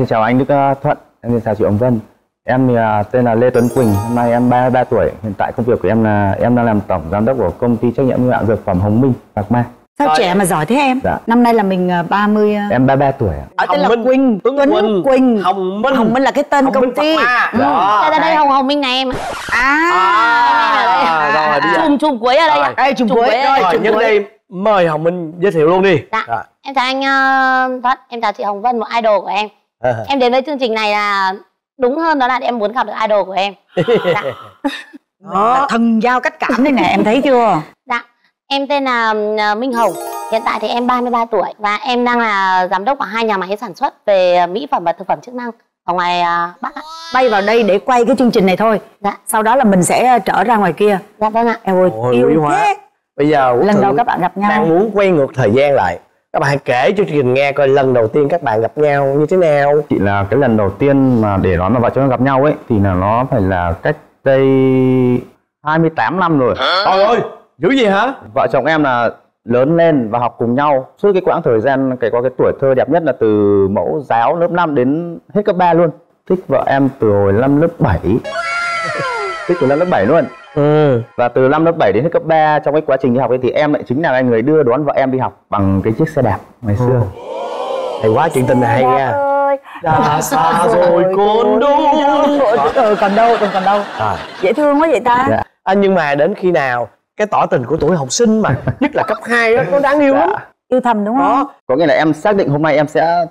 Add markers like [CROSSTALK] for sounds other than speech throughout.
Xin chào anh Đức ờ, Thuận, em xin chào chị Hồng Vân. Em thì, à, tên là Lê Tuấn Quỳnh, hôm nay em 33 tuổi. Hiện tại công việc của em là em đang làm tổng giám đốc của công ty trách nhiệm hữu hạn dược phẩm Hồng Minh, Bạc Mai. Sao Rồi. trẻ mà giỏi thế em? Dạ. Năm nay là mình ờ, 30 ờ, Em 33 tuổi ạ. Ở tên là Minh, Quỳnh, Tuấn Tuấn Quỳnh, Quỳnh. Hồng Minh. Hồng Minh là cái tên Hồng công Minh ty. Ma. Ừ. Đó. Đây, đây, đây, Hồng Hồng Minh này em À, À, rồi, đi ạ. Chùm chùm cuối ở đây. Ê, chùm cuối, rồi, nhân đây mời Hồng Minh giới thiệu luôn đi. Dạ. Rồi. Em chào anh uh, Thuận, em chào chị Hồng Vân, một idol của em [LAUGHS] Em đến với chương trình này là đúng hơn đó là em muốn gặp được idol của em [LAUGHS] Dạ, Là thần giao cách cảm đây nè, em thấy chưa? dạ. Em tên là uh, Minh Hồng Hiện tại thì em 33 tuổi Và em đang là giám đốc của hai nhà máy sản xuất về mỹ phẩm và thực phẩm chức năng Ở ngoài uh, Bắc ạ Bay vào đây để quay cái chương trình này thôi. Dạ, Sau đó là mình sẽ trở ra ngoài kia. dạ vâng ạ Em ơi, Ôi, quý yêu hóa. thế. Bây giờ Lần đầu các bạn gặp nhau. đang muốn quay ngược thời gian lại. Các bạn hãy kể cho chương trình nghe coi lần đầu tiên các bạn gặp nhau như thế nào. Chị là cái lần đầu tiên mà để nói mà vợ chồng em gặp nhau ấy thì là nó phải là cách đây 28 năm rồi. Trời ơi, dữ gì hả? Vợ chồng em là lớn lên và học cùng nhau suốt cái quãng thời gian cái có cái tuổi thơ đẹp nhất là từ mẫu giáo lớp 5 đến hết cấp 3 luôn. Thích vợ em từ hồi năm lớp 7. [LAUGHS] Thích từ năm lớp 7 luôn. Ừ. Và từ năm lớp 7 đến hết cấp 3 trong cái quá trình đi học ấy thì em lại chính là cái người đưa đón vợ em đi học bằng cái chiếc xe đạp ngày xưa. Hay quá, chuyện tình này hay nha. ơi. Đã xa rồi con đâu. Ừ, còn đâu, còn còn đâu. À. Dễ thương quá vậy ta. Dạ. À, nhưng mà đến khi nào cái tỏ tình của tuổi học sinh mà [LAUGHS] nhất là cấp 2 đó nó đáng yêu lắm. Dạ. Yêu thầm đúng không? Đó. Có nghĩa là em xác định hôm nay em sẽ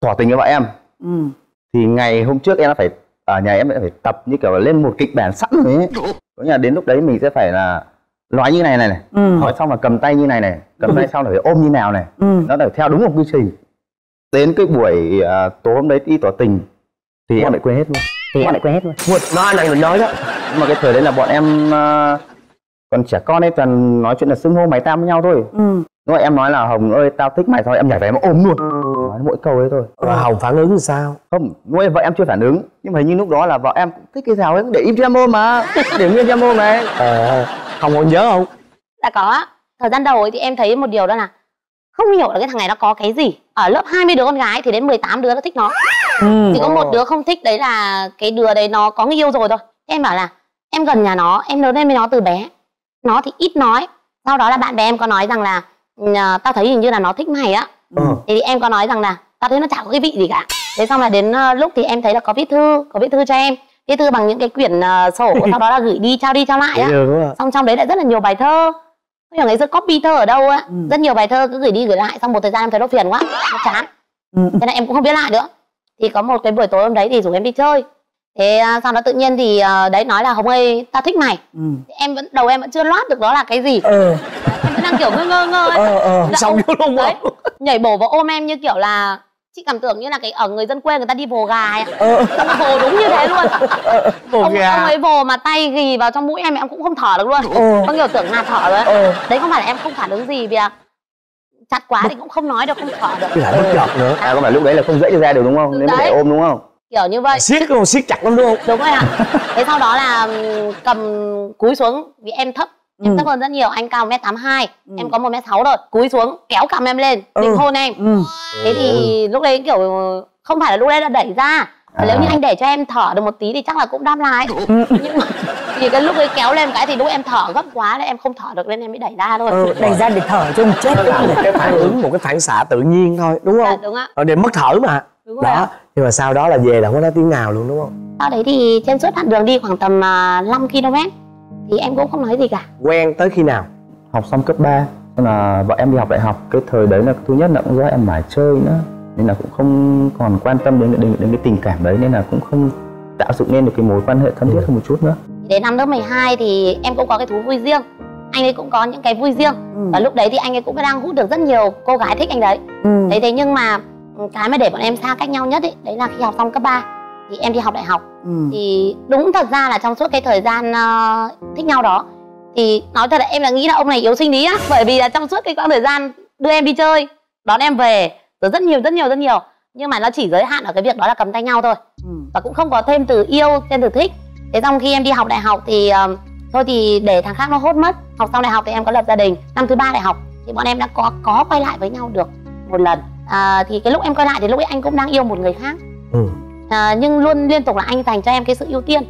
tỏ tình với vợ em Ừ. thì ngày hôm trước em đã phải ở nhà em phải tập như kiểu là lên một kịch bản sẵn rồi ấy. Có nghĩa là đến lúc đấy mình sẽ phải là nói như này này này, Ừ. nói xong là cầm tay như này này, cầm tay xong là phải ôm như nào này. Ừ. Nó phải theo đúng một quy trình. Đến cái buổi à, tối hôm đấy đi tỏ tình thì em lại quên hết luôn. Thì em lại quên hết luôn. Quỳnh, nói năng mình nói đó. Nhưng mà cái thời đấy là bọn em à, còn trẻ con ấy toàn nói chuyện là xưng hô mày tam với nhau thôi. Ừ. Lúc em nói là Hồng ơi tao thích mày thôi em nhảy vào em ôm luôn. Nói mỗi câu ấy thôi. Rồi Hồng phản ứng thì sao? không nuôi vợ em chưa phản ứng nhưng mà hình như lúc đó là vợ em cũng thích cái rào ấy để im cho em ôm mà để nguyên cho em ôm này Ờ, Hồng còn nhớ không? Dạ có. Thời gian đầu ấy thì em thấy một điều đó là không hiểu là cái thằng này nó có cái gì. Ở lớp 20 đứa con gái thì đến 18 đứa nó thích nó. Ừ. Chỉ có một đứa không thích đấy là cái đứa đấy nó có người yêu rồi thôi. Em bảo là em gần nhà nó, em lớn lên với nó từ bé. Nó thì ít nói. Sau đó là bạn bè em có nói rằng là "Ừ, à, tao thấy hình như là nó thích mày á. Ờ. Thế thì em có nói rằng là tao thấy nó chả có cái vị gì cả. Thế xong là đến ờ, lúc thì em thấy là có viết thư, có viết thư cho em. Viết thư bằng những cái quyển ờ, sổ, [LAUGHS] sau đó là gửi đi, trao đi, trao lại á. xong trong đấy lại rất là nhiều bài thơ không hiểu ngày xưa copy thơ ở đâu á Ừ. rất nhiều bài thơ cứ gửi đi gửi lại xong một thời gian em thấy nó phiền quá nó chán Ừ. thế là em cũng không viết lại nữa thì có một cái buổi tối hôm đấy thì rủ em đi chơi thế à, sau đó tự nhiên thì à, đấy nói là hồng ơi tao thích mày Ừ. Em vẫn đầu em vẫn chưa loát được đó là cái gì Ừ. em vẫn đang kiểu ngơ ngơ ngơ ấy Ờ, ờ. Dạ, Xong ông- vô luôn đấy, nhảy bổ vào ôm em như kiểu là chị cảm tưởng như là cái ở người dân quê người ta đi vồ gà ấy. Ờ. Xong rồi vồ đúng như thế luôn Vồ ông, gà. ông ấy vồ mà tay ghi vào trong mũi em em cũng không thở được luôn có kiểu tưởng ngạt thở rồi. Ờ. đấy không phải là em không phản ứng gì vì là chặt quá thì cũng không nói được không thở được lại bất chợt nữa. à có phải lúc đấy là không dễ ra được đúng không nên mới Đấy. phải ôm đúng không kiểu như vậy Siết luôn, siết chặt lắm đúng không? đúng rồi ạ [LAUGHS] thế sau đó là cầm cúi xuống vì em thấp em Ừ. thấp hơn rất nhiều anh cao 1m82 Ừ. em có 1m6 rồi cúi xuống kéo cầm em lên định Ừ. hôn em Ừ. thế thì lúc đấy kiểu không phải là lúc đấy là đẩy ra Mà nếu À. như anh để cho em thở được một tí thì chắc là cũng đáp lại Ừ. [LAUGHS] nhưng mà vì cái lúc ấy kéo lên cái thì lúc em thở gấp quá nên em không thở được nên em mới đẩy ra thôi Ừ. Đẩy ra để thở chứ không chết là một cái phản ứng, một cái phản xạ tự nhiên thôi, đúng Dạ, không? đúng ạ để mất thở mà. đúng rồi Đó, ạ. nhưng mà sau đó là về là không có nói tiếng nào luôn đúng không? sau đấy thì trên suốt đoạn đường đi khoảng tầm à, 5 km thì em cũng không nói gì cả Quen tới khi nào? học xong cấp 3 nên là vợ em đi học đại học cái thời đấy là thứ nhất là cũng do em mải chơi nữa nên là cũng không còn quan tâm đến đến, đến cái tình cảm đấy nên là cũng không tạo dựng nên được cái mối quan hệ thân thiết hơn một chút nữa đến năm lớp 12 thì em cũng có cái thú vui riêng anh ấy cũng có những cái vui riêng Ừ. và lúc đấy thì anh ấy cũng đang hút được rất nhiều cô gái thích anh đấy Ừ. đấy thế nhưng mà cái mà để bọn em xa cách nhau nhất ấy đấy là khi học xong cấp 3 thì em đi học đại học Ừ. thì đúng thật ra là trong suốt cái thời gian ờ, thích nhau đó thì nói thật là em là nghĩ là ông này yếu sinh lý á bởi vì là trong suốt cái quãng thời gian đưa em đi chơi đón em về rồi rất nhiều rất nhiều rất nhiều nhưng mà nó chỉ giới hạn ở cái việc đó là cầm tay nhau thôi Ừ. và cũng không có thêm từ yêu thêm từ thích thế xong khi em đi học đại học thì ờm, thôi thì để thằng khác nó hốt mất. Học xong đại học thì em có lập gia đình. Năm thứ ba đại học thì bọn em đã có có quay lại với nhau được một lần. À, thì cái lúc em quay lại thì lúc ấy anh cũng đang yêu một người khác. Ừ. à, nhưng luôn liên tục là anh dành cho em cái sự ưu tiên.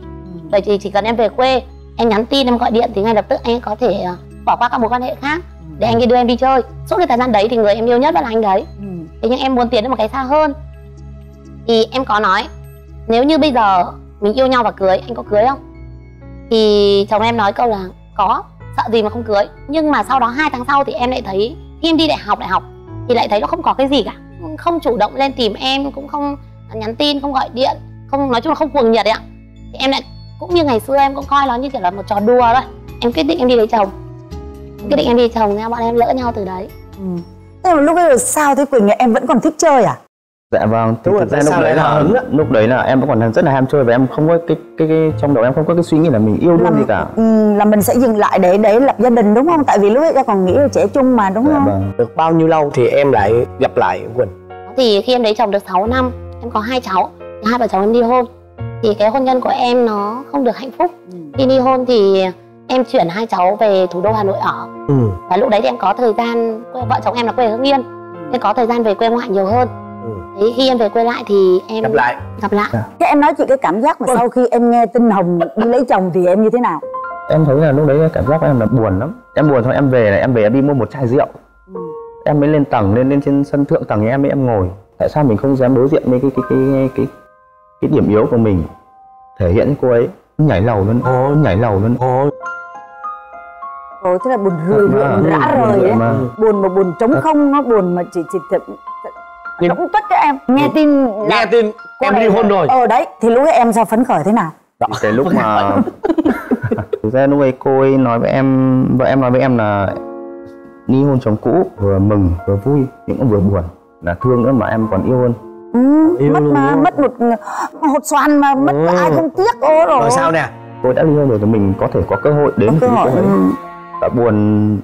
Vậy thì chỉ cần em về quê em nhắn tin em gọi điện thì ngay lập tức anh có thể à, bỏ qua các mối quan hệ khác để anh ấy đưa em đi chơi. Suốt cái thời gian đấy thì người em yêu nhất vẫn là anh đấy. Ừ. thế nhưng em muốn tiến đến một cái xa hơn. Thì em có nói nếu như bây giờ mình yêu nhau và cưới, anh có cưới không? Thì chồng em nói câu là có, sợ gì mà không cưới. Nhưng mà sau đó hai tháng sau thì em lại thấy, khi em đi đại học đại học thì lại thấy nó không có cái gì cả. Không chủ động lên tìm em, cũng không nhắn tin, không gọi điện, không, nói chung là không cuồng nhiệt đấy ạ. Thì em lại, cũng như ngày xưa em cũng coi nó như kiểu là một trò đùa thôi. Em quyết định em đi lấy chồng. Quyết định em đi chồng nha, bọn em lỡ nhau từ đấy. Ừ. Thế mà lúc bây giờ sao? Thế Quỳnh em vẫn còn thích chơi à? Dạ vâng thì Đúng thực ra lúc đấy là lúc đấy là em vẫn còn rất là ham chơi và em không có cái cái, cái trong đầu em không có cái suy nghĩ là mình yêu đương gì cả. ừ, là mình sẽ dừng lại để để lập gia đình đúng không? Tại vì lúc ấy em còn nghĩ là trẻ trung mà đúng dạ không? vâng. Được bao nhiêu lâu thì em lại gặp lại quỳnh? Thì khi em lấy chồng được 6 năm em có hai cháu. Hai vợ chồng em ly hôn. Thì cái hôn nhân của em nó không được hạnh phúc. Ừ. khi ly hôn thì em chuyển hai cháu về thủ đô hà nội ở. Ừ. và lúc đấy thì em có thời gian vợ chồng em là quê ở hưng yên. Nên có thời gian về quê ngoại nhiều hơn ừ. thế khi em về quê lại thì em gặp lại. gặp lại. Thế em nói chị cái cảm giác mà sau khi em nghe tin Hồng đi lấy chồng thì em như thế nào? em thấy là lúc đấy cảm giác của em là buồn lắm. Em buồn thôi em về này em về em đi mua một chai rượu. Em mới lên tầng lên lên trên sân thượng tầng nhà em ấy em ngồi. Tại sao mình không dám đối diện với cái cái cái cái cái điểm yếu của mình? Thể hiện với cô ấy nhảy lầu luôn. Ồ. nhảy lầu luôn. Ồ Rồi thế là buồn rười buồn rã buồn rời ấy. mà. Buồn mà buồn trống không nó buồn mà chỉ chỉ thật Nhưng- đóng tất cho em nghe tin là nghe tin cô em ly hôn rồi Ờ đấy thì lúc ấy em sao phấn khởi thế nào? Thì cái lúc mà [LAUGHS] thực ra lúc ấy cô ấy nói với em vợ em nói với em là ly hôn chồng cũ vừa mừng vừa vui nhưng cũng vừa buồn là thương nữa mà em còn yêu hơn Ừ, Yêu mất luôn mà đúng mất một hột xoàn mà mất Ừ. ai không tiếc ô rồi. rồi sao nè cô đã ly hôn rồi thì mình có thể có cơ hội đến Có cơ với hội. cô ấy ừ. buồn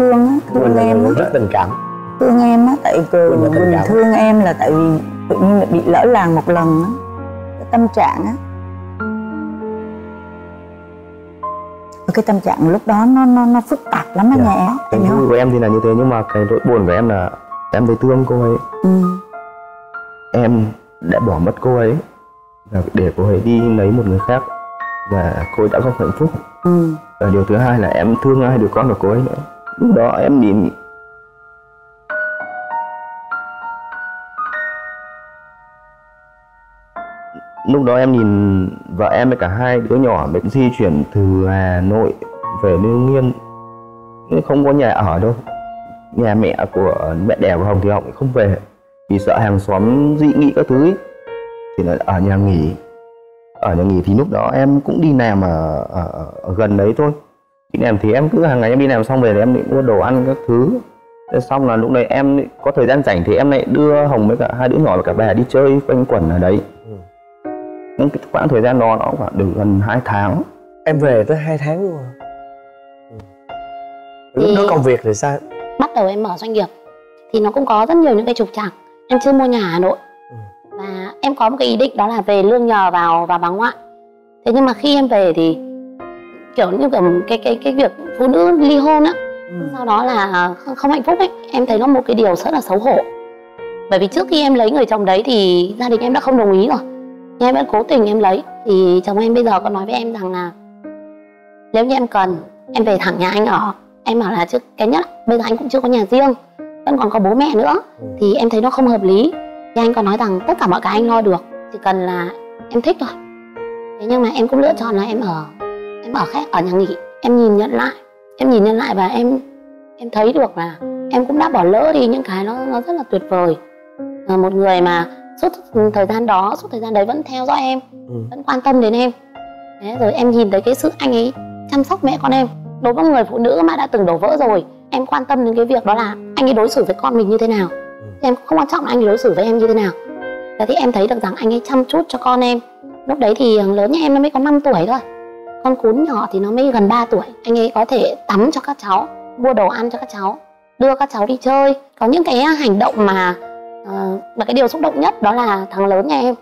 Thương thương là em á. rất tình cảm thương em á tại tình mình cảm. thương em là tại vì tự nhiên bị lỡ làng một lần á cái tâm trạng á cái tâm trạng lúc đó nó nó nó phức tạp lắm á Dạ. em cái vui của em thì là như thế nhưng mà cái nỗi buồn của em là em thấy thương cô ấy ừ. em đã bỏ mất cô ấy và để cô ấy đi lấy một người khác và cô ấy đã không hạnh phúc Ừ. và điều thứ hai là em thương hai đứa con của cô ấy nữa lúc đó em nhìn. Lúc đó em nhìn vợ em với cả hai đứa nhỏ bệnh di chuyển từ Hà Nội về Lương Nghiên không có nhà ở đâu. Nhà mẹ của mẹ đẻ của Hồng thì họ cũng không về. Vì sợ hàng xóm dị nghị các thứ ấy. thì là ở nhà nghỉ. Ở nhà nghỉ thì lúc đó em cũng đi làm ở, ở, ở gần đấy thôi đi làm thì em cứ hàng ngày em đi làm xong về thì em định mua đồ ăn các thứ Thế xong là lúc đấy em có thời gian rảnh thì em lại đưa Hồng với cả hai đứa nhỏ và cả bà đi chơi quanh quẩn ở đấy Ừ. nhưng cái khoảng thời gian đó nó khoảng được gần 2 tháng em về tới hai tháng luôn à? Ừ. lúc đó công việc thì sao bắt đầu em mở doanh nghiệp thì nó cũng có rất nhiều những cái trục trặc em chưa mua nhà ở hà nội Ừ. và em có một cái ý định đó là về lương nhờ vào và bà ngoại thế nhưng mà khi em về thì kiểu như kiểu cái cái cái việc phụ nữ ly hôn á. Ừ. sau đó là không, không hạnh phúc ấy em thấy nó một cái điều rất là xấu hổ. Bởi vì trước khi em lấy người chồng đấy thì gia đình em đã không đồng ý rồi. Nhưng em vẫn cố tình em lấy. Thì chồng em bây giờ có nói với em rằng là nếu như em cần em về thẳng nhà anh ở. Em bảo là trước cái nhất bây giờ anh cũng chưa có nhà riêng vẫn còn có bố mẹ nữa. Ừ. thì em thấy nó không hợp lý. Thì anh có nói rằng tất cả mọi cái anh lo được chỉ cần là em thích thôi. Thế nhưng mà em cũng lựa chọn là em ở em ở khác ở nhà nghỉ. Em nhìn nhận lại em nhìn nhận lại và em em thấy được là em cũng đã bỏ lỡ đi những cái nó nó rất là tuyệt vời. À, một người mà suốt thời gian đó suốt thời gian đấy vẫn theo dõi em ừ. vẫn quan tâm đến em. Đấy, rồi em nhìn thấy cái sự anh ấy chăm sóc mẹ con em. Đối với người phụ nữ mà đã từng đổ vỡ rồi em quan tâm đến cái việc đó là anh ấy đối xử với con mình như thế nào. Thì em không quan trọng là anh ấy đối xử với em như thế nào. Thế thì em thấy được rằng anh ấy chăm chút cho con em. Lúc đấy thì thằng lớn nhà em nó mới có 5 tuổi thôi con cún nhỏ thì nó mới gần 3 tuổi. Anh ấy có thể tắm cho các cháu mua đồ ăn cho các cháu đưa các cháu đi chơi. Có những cái hành động mà ờ, và cái điều xúc động nhất đó là thằng lớn nhà em.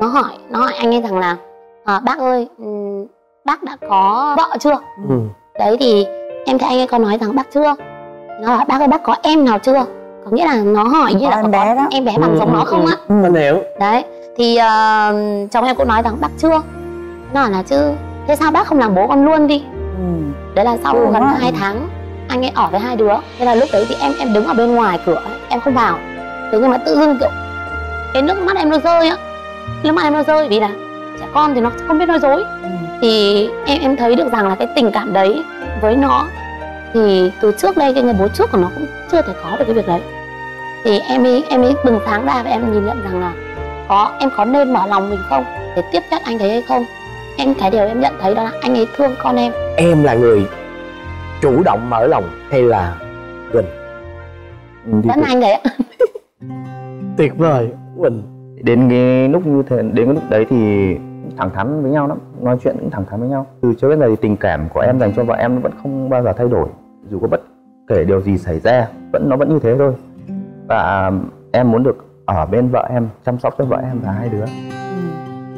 Nó hỏi nó hỏi anh ấy rằng là à, bác ơi ừm, bác đã có vợ chưa? Ừ. đấy thì em thấy anh ấy có nói rằng bác chưa? Nó bảo bác ơi bác có em nào chưa? Có nghĩa là nó hỏi như Có là em có, bé có đó. em bé bằng giống nó không á Ừ. hiểu đấy thì ờ, chồng em cũng nói rằng bác chưa? Nó bảo là chứ thế sao bác không làm bố con luôn đi? Ừ. đấy là sau Ừ, gần. 2 tháng anh ấy ở với hai đứa. Thế là lúc đấy thì em em đứng ở bên ngoài cửa em không vào. Thế nhưng mà tự dưng kiểu cái nước mắt em nó rơi á. Nước mắt em nó rơi vì là trẻ con thì nó không biết nói dối. Ừ. thì em em thấy được rằng là cái tình cảm đấy với nó thì từ trước đây cái người bố trước của nó cũng chưa thể có được cái việc đấy. Thì em ấy em ấy bừng sáng ra và em nhìn nhận rằng là có em có nên mở lòng mình không? Để tiếp nhận anh đấy hay không em cái điều em nhận thấy đó là anh ấy thương con em. Em là người chủ động mở lòng hay là quỳnh? Vẫn anh đấy tuyệt vời quỳnh. Đến cái lúc như thế đến cái lúc đấy thì thẳng thắn với nhau lắm nói chuyện cũng thẳng thắn với nhau. Từ trước đến giờ thì tình cảm của em dành cho vợ em nó vẫn không bao giờ thay đổi. Dù có bất kể điều gì xảy ra vẫn nó vẫn như thế thôi. Và em muốn được ở bên vợ em chăm sóc cho vợ em và hai đứa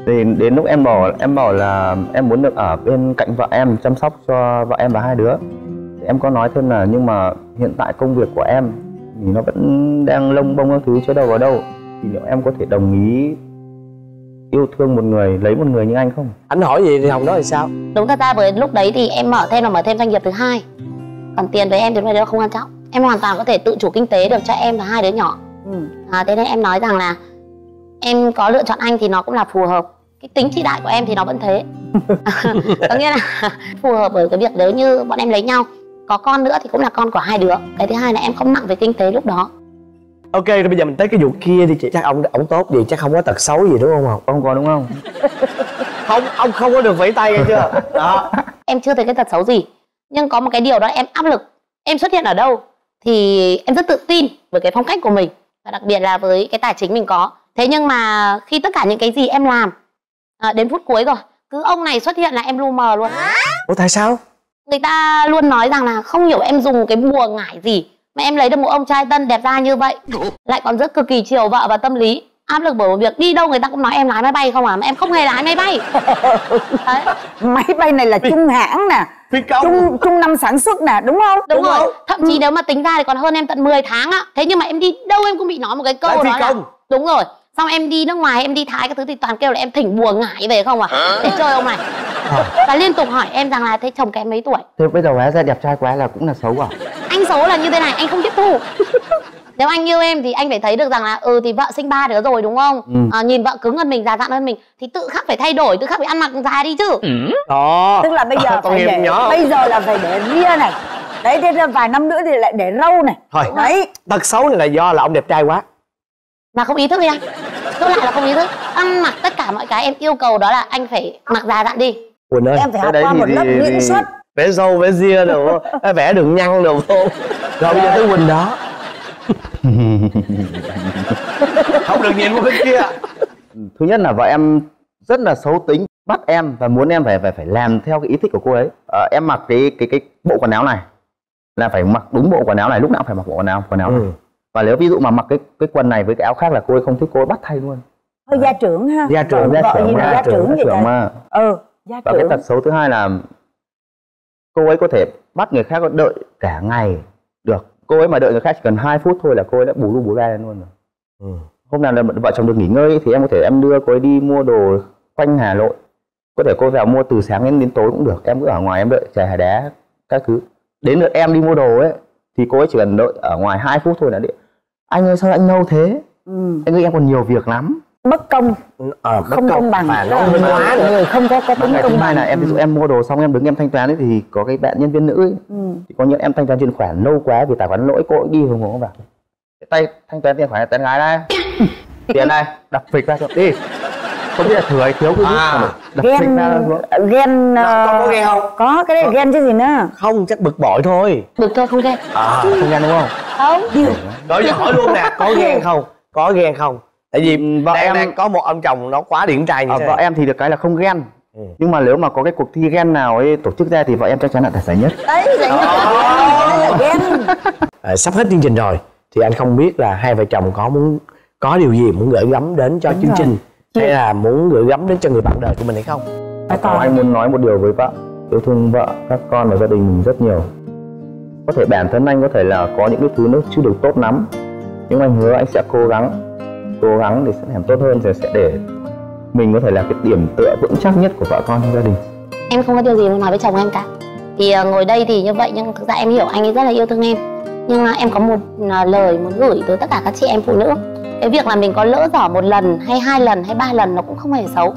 thì đến lúc em bảo em bảo là em muốn được ở bên cạnh vợ em chăm sóc cho vợ em và hai đứa. Thì em có nói thêm là nhưng mà hiện tại công việc của em thì nó vẫn đang lông bông các thứ chưa đâu vào đâu. Thì liệu em có thể đồng ý yêu thương một người lấy một người như anh không? Anh hỏi gì thì hồng nói là sao? Đúng thật ra với lúc đấy thì em mở thêm là mở thêm doanh nghiệp thứ hai. Còn tiền với em thì nó không quan trọng. Em hoàn toàn có thể tự chủ kinh tế được cho em và hai đứa nhỏ. Ừ. à, thế nên em nói rằng là em có lựa chọn anh thì nó cũng là phù hợp cái tính trị đại của em thì nó vẫn thế. [LAUGHS] Có nghĩa là [LAUGHS] phù hợp với cái việc nếu như bọn em lấy nhau có con nữa thì cũng là con của hai đứa. Cái thứ hai là em không nặng về kinh tế lúc đó. Ok rồi bây giờ mình tới cái vụ kia đi chị. Chắc ông ông tốt gì chắc không có tật xấu gì đúng không hồng không có đúng không? [LAUGHS] Không ông không có được vẫy tay nghe chưa? Đó. Em chưa thấy cái tật xấu gì nhưng có một cái điều đó em áp lực. Em xuất hiện ở đâu thì em rất tự tin với cái phong cách của mình và đặc biệt là với cái tài chính mình có. Thế nhưng mà khi tất cả những cái gì em làm à, đến phút cuối rồi. Cứ ông này xuất hiện là em lu mờ luôn. Ủa tại sao? Người ta luôn nói rằng là không hiểu em dùng cái bùa ngải gì mà em lấy được một ông trai tân đẹp trai như vậy. Lại còn rất cực kỳ chiều vợ và tâm lý. Áp lực bởi một việc đi đâu người ta cũng nói em lái máy bay không à mà em không hề lái máy bay. Đấy, máy bay này là trung hãng nè. trung trung năm sản xuất nè đúng không? Đúng, Đúng rồi. không? thậm chí nếu mà tính ra thì còn hơn em tận 10 tháng á. Thế nhưng mà em đi đâu em cũng bị nói một cái câu đó là công. đúng rồi xong em đi nước ngoài em đi thái các thứ thì toàn kêu là em thỉnh bùa ngải về không à để chơi ông này. Và liên tục hỏi em rằng là thế chồng kém mấy tuổi? Thế bây giờ hóa ra đẹp trai quá là cũng là xấu à? Anh xấu là như thế này anh không tiếp thu. [LAUGHS] Nếu anh yêu em thì anh phải thấy được rằng là ừ thì vợ sinh ba đứa rồi đúng không? Ừ. à, nhìn vợ cứng hơn mình già dặn hơn mình thì tự khắc phải thay đổi tự khắc phải ăn mặc già đi chứ. Đó. Tức là bây giờ [LAUGHS] Tội phải để nhỏ. bây giờ là phải để ria này. Đấy thế là vài năm nữa thì lại để râu này. Thôi. Đấy. Tật xấu này là do là ông đẹp trai quá. Mà không ý thức đi anh chốt lại là không ý thức. Ăn mặc tất cả mọi cái em yêu cầu đó là anh phải mặc già dặn đi. Quỳnh ơi em phải học đấy qua thì- một lớp diễn thì- xuất vẽ râu vẽ ria được không [LAUGHS] vẽ đường nhăn được không? Rồi bây giờ tới quỳnh đó. [LAUGHS] Không được nhìn qua bên kia. Thứ nhất là vợ em rất là xấu tính bắt em và muốn em phải phải phải làm theo cái ý thích của cô ấy. Ờ, em mặc cái cái cái bộ quần áo này. Là phải mặc đúng bộ quần áo này lúc nào cũng phải mặc bộ quần áo quần áo này. ừ. Và nếu ví dụ mà mặc cái cái quần này với cái áo khác là cô ấy không thích cô ấy bắt thay luôn. Hơi gia trưởng ha. Gia trưởng, Vợ- gia trưởng, gia gia trưởng, vậy trưởng mà. Ừ gia và cái tật xấu thứ hai là cô ấy có thể bắt người khác đợi cả ngày được. Cô ấy mà đợi người khác chỉ cần 2 phút thôi là cô ấy đã bù lu bù la lên luôn rồi. Ừ. hôm nào là vợ chồng được nghỉ ngơi thì em có thể em đưa cô ấy đi mua đồ quanh Hà Nội. Có thể cô vào mua từ sáng đến đến tối cũng được. Em cứ ở ngoài em đợi chè hải đá các thứ. Đến lượt em đi mua đồ ấy thì cô ấy chỉ cần đợi ở ngoài 2 phút thôi là điện anh ơi sao anh lâu thế? Ừ. anh ơi em còn nhiều việc lắm. Bất công. Ờ, bất không công. bằng. Nó là minh hóa nữa người không có có tính công bằng. là em ví dụ em mua đồ xong em đứng em thanh toán ấy thì có cái bạn nhân viên nữ ấy, ừ. thì có những em thanh toán chuyển khoản lâu quá vì tài khoản lỗi cô ấy đi không có vào. Cái tay thanh toán tiền khoản là tán gái đây. [LAUGHS] Tiền đây đập phịch ra cho đi không biết là thừa hay thiếu cứ rút À. ghen ghen có, ờ, có ghen không? có cái đấy ghen chứ gì nữa. Không chắc bực bội thôi. Được thôi không ghen à không ghen đúng không? Không. Rồi giờ hỏi luôn nè có ghen không? Có ghen không? Tại vì Ừ, vợ đang, em- đang có một ông chồng nó quá điển trai như à, thế. vợ em thì được cái là không ghen Ừ. nhưng mà nếu mà có cái cuộc thi ghen nào ấy tổ chức ra thì vợ em chắc chắn là giải nhất. Đấy vậy đấy là ghen à, sắp hết chương trình rồi. Thì anh không biết là hai vợ chồng có muốn có điều gì muốn gửi gắm đến cho Đúng chương rồi. trình hay là muốn gửi gắm đến cho người bạn đời của mình hay không? Phải Còn anh muốn nói một điều với vợ Yêu thương vợ, các con và gia đình mình rất nhiều. Có thể bản thân anh có thể là có những cái thứ nó chưa được tốt lắm. Nhưng anh hứa anh sẽ cố gắng Cố gắng để sẽ làm tốt hơn Sẽ sẽ để mình có thể là cái điểm tựa vững chắc nhất của vợ con trong gia đình. Em không có điều gì muốn nói với chồng em cả. Thì ờ, ngồi đây thì như vậy nhưng thực ra em hiểu anh ấy rất là yêu thương em. Nhưng mà em có một ờ, lời muốn gửi tới tất cả các chị em phụ nữ cái việc là mình có lỡ dở một lần hay hai lần hay ba lần nó cũng không hề xấu.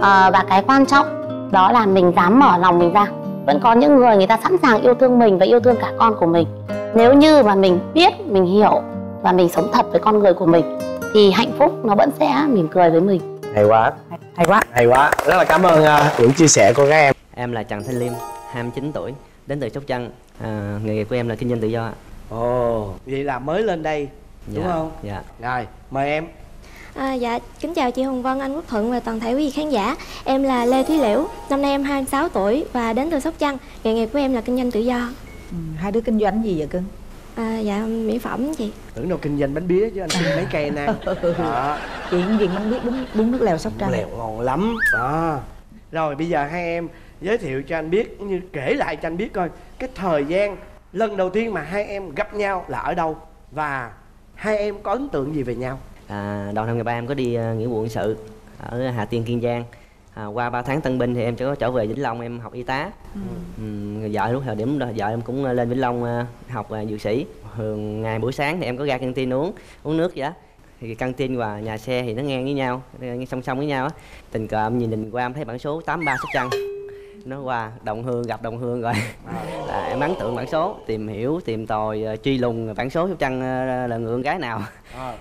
Ờ, và cái quan trọng đó là mình dám mở lòng mình ra. Vẫn có những người người ta sẵn sàng yêu thương mình và yêu thương cả con của mình. Nếu như mà mình biết mình hiểu và mình sống thật với con người của mình thì hạnh phúc nó vẫn sẽ mỉm cười với mình. Hay quá. Hay quá. Hay quá. Rất là cảm ơn uh, những chia sẻ của các em. Em là Trần Thanh Liêm, 29 tuổi, đến từ Sóc Trăng. À, nghề nghiệp của em là kinh doanh tự do. ạ. ồ vậy là mới lên đây đúng Dạ, không? Dạ. rồi mời em. À, dạ, kính chào chị Hồng Vân, anh Quốc Thuận và toàn thể quý vị khán giả. Em là Lê Thúy Liễu, năm nay em 26 tuổi và đến từ Sóc Trăng. Nghề nghiệp của em là kinh doanh tự do. Ừ, hai đứa kinh doanh gì vậy cưng? À, Dạ, mỹ phẩm chị. Tưởng đâu kinh doanh bánh bía chứ anh xin mấy cây nè. [LAUGHS] Đó. Chị cũng gì không biết bún bún nước lèo sóc trăng. Lèo ngon lắm. Đó. Rồi bây giờ hai em giới thiệu cho anh biết như kể lại cho anh biết coi cái thời gian lần đầu tiên mà hai em gặp nhau là ở đâu và hai em có ấn tượng gì về nhau À, đầu năm 13 em có đi uh, nghĩa vụ quân sự ở Hà Tiên Kiên Giang. À, qua 3 tháng tân binh thì em có trở về Vĩnh Long em học y tá. Ừm, rồi vợ lúc thời điểm vợ em cũng lên Vĩnh Long ờ, học uh, dược sĩ. Thường ngày buổi sáng thì em có ra căng tin uống uống nước vậy đó. Thì căng tin và nhà xe thì nó ngang với nhau, song song với nhau á. Tình cờ em nhìn nhìn qua em thấy bản số 83 Sóc Trăng. Nó qua đồng hương gặp đồng hương rồi. Là em ấn tượng bản số tìm hiểu tìm tòi ờ, truy lùng bản số Sóc Trăng ờ, là người con gái nào.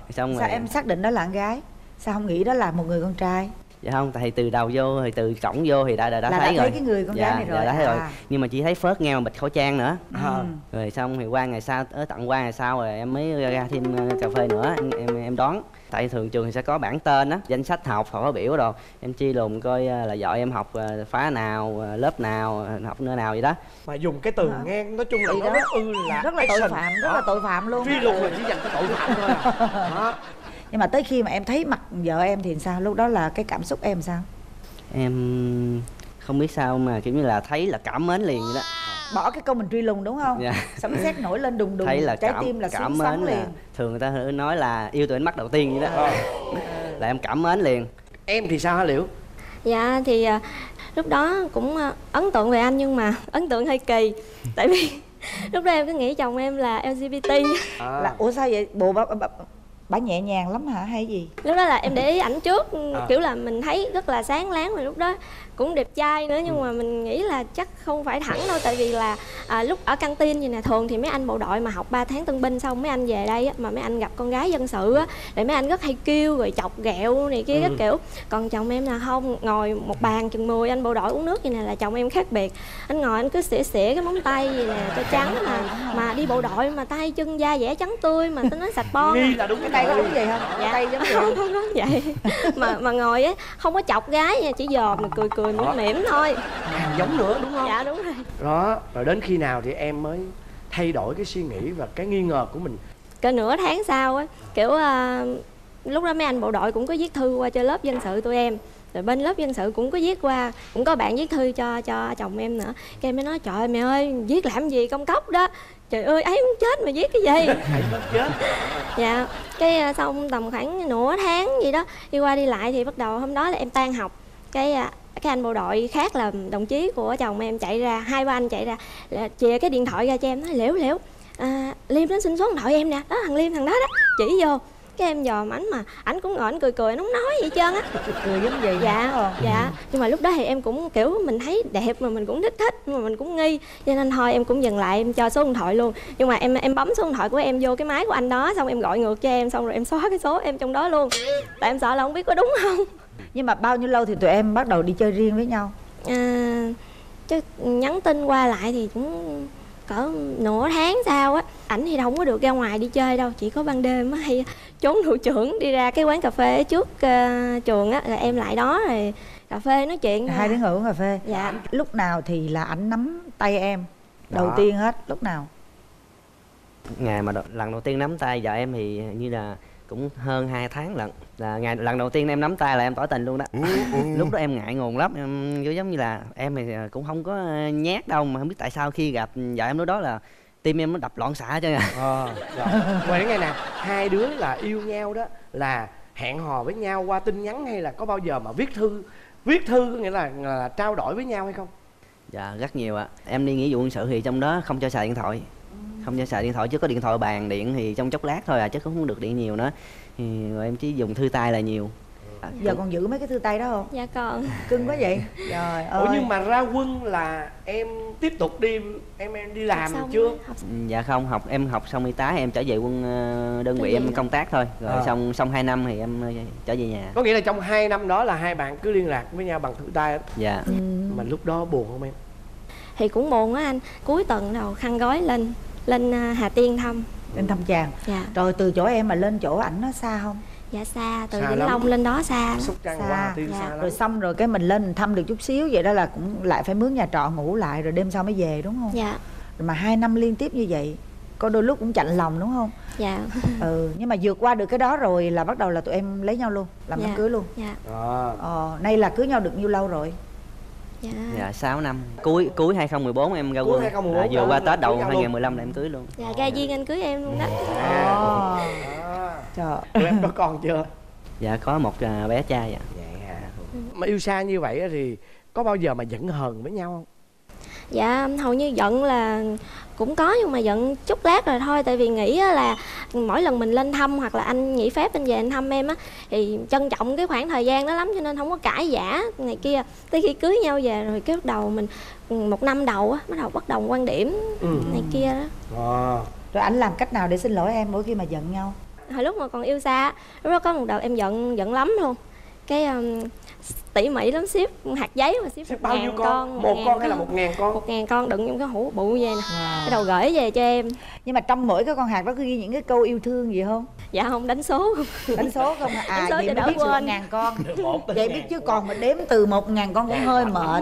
Xong sao rồi em xác định đó là con gái? Sao không nghĩ đó là một người con trai dạ không tại từ đầu vô thì từ cổng vô thì đã đã, đã Là đã thấy thấy rồi. cái người con dạ, gái này rồi, dạ, đã thấy rồi. À. nhưng mà chỉ thấy phớt nghe mà bịt khẩu trang nữa. Ờ. Ừ. rồi xong thì qua ngày sau tới tận qua ngày sau rồi em mới ra, thêm ờ, cà phê nữa. Em em, em đón tại thường trường thì sẽ có bảng tên á danh sách học khóa biểu đồ. Em chi lùng coi ờ, là vợ em học ờ, phá nào ờ, lớp nào ờ, học nơi nào vậy đó. Mà dùng cái từ ngang nói chung là nó đó. rất ư là rất là tội phạm rất là tội phạm luôn. Truy lùng là chỉ dành cho tội phạm thôi à. [LAUGHS] nhưng mà tới khi mà em thấy mặt vợ em thì sao? Lúc đó là cái cảm xúc em sao? Em không biết sao mà kiểu như là thấy là cảm mến liền vậy đó. Bỏ cái câu mình truy lùng đúng không? Dạ. sấm sét nổi lên đùng đùng thấy là trái cảm tim là cảm mến liền. là thường người ta nói là yêu từ ánh mắt đầu tiên vậy đó. Là em cảm mến liền. Em thì sao hả liễu? Dạ, thì à, lúc đó cũng à, ấn tượng về anh nhưng mà ấn tượng hơi kỳ. Tại vì [LAUGHS] lúc đó em cứ nghĩ chồng em là LGBT à. là ủa sao vậy? Bộ bà, nhẹ nhàng lắm hả? Hay gì? Lúc đó là em để ý ảnh trước À. Kiểu là mình thấy rất là sáng láng Và lúc đó cũng đẹp trai nữa Nhưng mà mình nghĩ là chắc không phải thẳng đâu Tại vì là à, lúc ở căng tin gì nè Thường thì mấy anh bộ đội mà học 3 tháng tân binh Xong mấy anh về đây á, mà mấy anh gặp con gái dân sự á Để mấy anh rất hay kêu rồi chọc ghẹo này kia các kiểu. Còn chồng em là không Ngồi một bàn chừng 10 anh bộ đội uống nước vậy nè Là chồng em khác biệt. Anh ngồi anh cứ xỉa xỉa cái móng tay gì nè Cho trắng mà Mà đi bộ đội mà tay chân da dẻ trắng tươi Mà tôi nói sạch bon nghi là đúng cái tay có đúng vậy không Dạ. tay giống vậy. [LAUGHS] Không không có vậy. Mà mà ngồi á không có chọc gái nha chỉ dòm mà cười cười mỉm mỉm thôi. Hàng giống nữa đúng không? Dạ đúng rồi. Đó rồi đến khi nào thì em mới thay đổi cái suy nghĩ và cái nghi ngờ của mình? Cỡ nửa tháng sau á kiểu à, lúc đó mấy anh bộ đội cũng có viết thư qua cho lớp dân sự tụi em. Rồi bên lớp dân sự cũng có viết qua cũng có bạn viết thư cho cho chồng em nữa. Cái em mới nói trời ơi mẹ ơi viết làm gì công cốc đó? Trời ơi ấy muốn chết mà viết cái gì? [LAUGHS] Chết. Dạ. Cái à, xong tầm khoảng nửa tháng gì đó đi qua đi lại thì bắt đầu hôm đó là em tan học. Cái cái anh bộ đội khác là đồng chí của chồng em chạy ra hai ba anh chạy ra là chìa cái điện thoại ra cho em nói liễu liễu à, liêm đến xin số điện thoại em nè. Đó thằng liêm thằng đó đó chỉ vô. Cái em dòm ảnh mà ảnh cũng ngồi ảnh cười cười nó không nói gì hết trơn á. Cười giống vậy dạ không? dạ. Nhưng mà lúc đó thì em cũng kiểu mình thấy đẹp mà mình cũng thích thích nhưng mà mình cũng nghi. Cho nên thôi em cũng dừng lại em cho số điện thoại luôn. Nhưng mà em em bấm số điện thoại của em vô cái máy của anh đó xong em gọi ngược cho em xong rồi em xóa cái số em trong đó luôn. Tại em sợ là không biết có đúng không nhưng mà bao nhiêu lâu thì tụi em bắt đầu đi chơi riêng với nhau? À, chứ nhắn tin qua lại thì cũng cỡ nửa tháng sau á ảnh thì không có được ra ngoài đi chơi đâu chỉ có ban đêm á hay trốn thủ trưởng đi ra cái quán cà phê trước ờ, trường á rồi em lại đó rồi cà phê nói chuyện. Hai đứa ngồi uống cà phê. Dạ. Lúc nào thì là ảnh nắm tay em đầu Đó. tiên hết lúc nào? Ngày mà lần đầu tiên nắm tay vợ em thì như là cũng hơn 2 tháng lận. Là ngày lần đầu tiên em nắm tay là em tỏ tình luôn đó. [LAUGHS] Lúc đó em ngại ngùng lắm em giống như là em thì cũng không có nhát đâu mà không biết tại sao khi gặp vợ em lúc đó là tim em nó đập loạn xạ cho à. Ờ đến nghe nè hai đứa là yêu nhau đó là hẹn hò với nhau qua tin nhắn hay là có bao giờ mà viết thư viết thư có nghĩa là, là trao đổi với nhau hay không? Dạ rất nhiều ạ. Em đi nghĩa vụ quân sự thì trong đó không cho xài điện thoại không cho xài điện thoại chứ có điện thoại bàn điện thì trong chốc lát thôi à chứ cũng không được điện nhiều nữa. Thì em chỉ dùng thư tay là nhiều. À, giờ còn giữ mấy cái thư tay đó không? Dạ còn. Cưng quá vậy. Trời ơi. ủa nhưng mà ra quân là em tiếp tục đi em em đi làm xong chưa? học dạ không học em học xong y tá em trở về quân ờ, đơn vị em rồi. công tác thôi. Rồi À. xong xong 2 năm thì em ờ, trở về nhà. Có nghĩa là trong hai năm đó là hai bạn cứ liên lạc với nhau bằng thư tay dạ. Ừ. mà lúc đó buồn không em? Thì cũng buồn á anh cuối tuần đầu khăn gói lên lên à, Hà Tiên thăm. Lên thăm chàng. Dạ. Rồi từ chỗ em mà lên chỗ ảnh nó xa không? Dạ xa. Từ Xa Vĩnh. Long lên đó xa. Xúc trăng Xa. qua tiên Dạ. xa lắm. Rồi xong rồi cái mình lên mình thăm được chút xíu vậy đó là cũng lại phải mướn nhà trọ ngủ lại rồi đêm sau mới về đúng không? Dạ. Rồi mà hai năm liên tiếp như vậy có đôi lúc cũng chạnh lòng đúng không? Dạ. [LAUGHS] Ừ nhưng mà vượt qua được cái đó rồi là bắt đầu là tụi em lấy nhau luôn làm đám Dạ. cưới luôn. Dạ. À. ờ nay là cưới nhau được nhiêu lâu rồi dạ. Dạ 6 năm. Cuối cuối 2014 em ra Cuối quân. 2014 à, vừa qua Tết đầu cưới nhau luôn. 2015 là em cưới luôn. Dạ ra duyên anh cưới em luôn đó. À. Trời. Tụi em có con chưa? Dạ có một à, bé trai ạ. Vậy à mà yêu xa như vậy á thì có bao giờ mà giận hờn với nhau không dạ hầu như giận là cũng có nhưng mà giận chút lát rồi thôi. Tại vì nghĩ á là mỗi lần mình lên thăm hoặc là anh nghỉ phép anh về anh thăm em á thì trân trọng cái khoảng thời gian đó lắm cho nên không có cãi giả này kia. Tới khi cưới nhau về rồi cái bắt đầu mình một năm đầu á bắt đầu bất đồng quan điểm ừ. này kia đó. À. rồi ảnh làm cách nào để xin lỗi em mỗi khi mà giận nhau? Hồi lúc mà còn yêu xa lúc đó có một đợt em giận giận lắm luôn. Cái um, tỉ mỉ lắm ship hạt giấy mà ship một bao nhiêu con, một con hay là một ngàn con? Một ngàn con đựng trong cái hũ bự vậy nè. Cái đầu gửi về cho em. Nhưng mà trong mỗi cái con hạt đó có ghi những cái câu yêu thương gì không? Dạ không đánh số. Đánh số không à, [LAUGHS] Đánh số vậy mới đỡ biết được một ngàn con. Vậy biết chứ còn mà đếm từ một ngàn con cũng hơi mệt.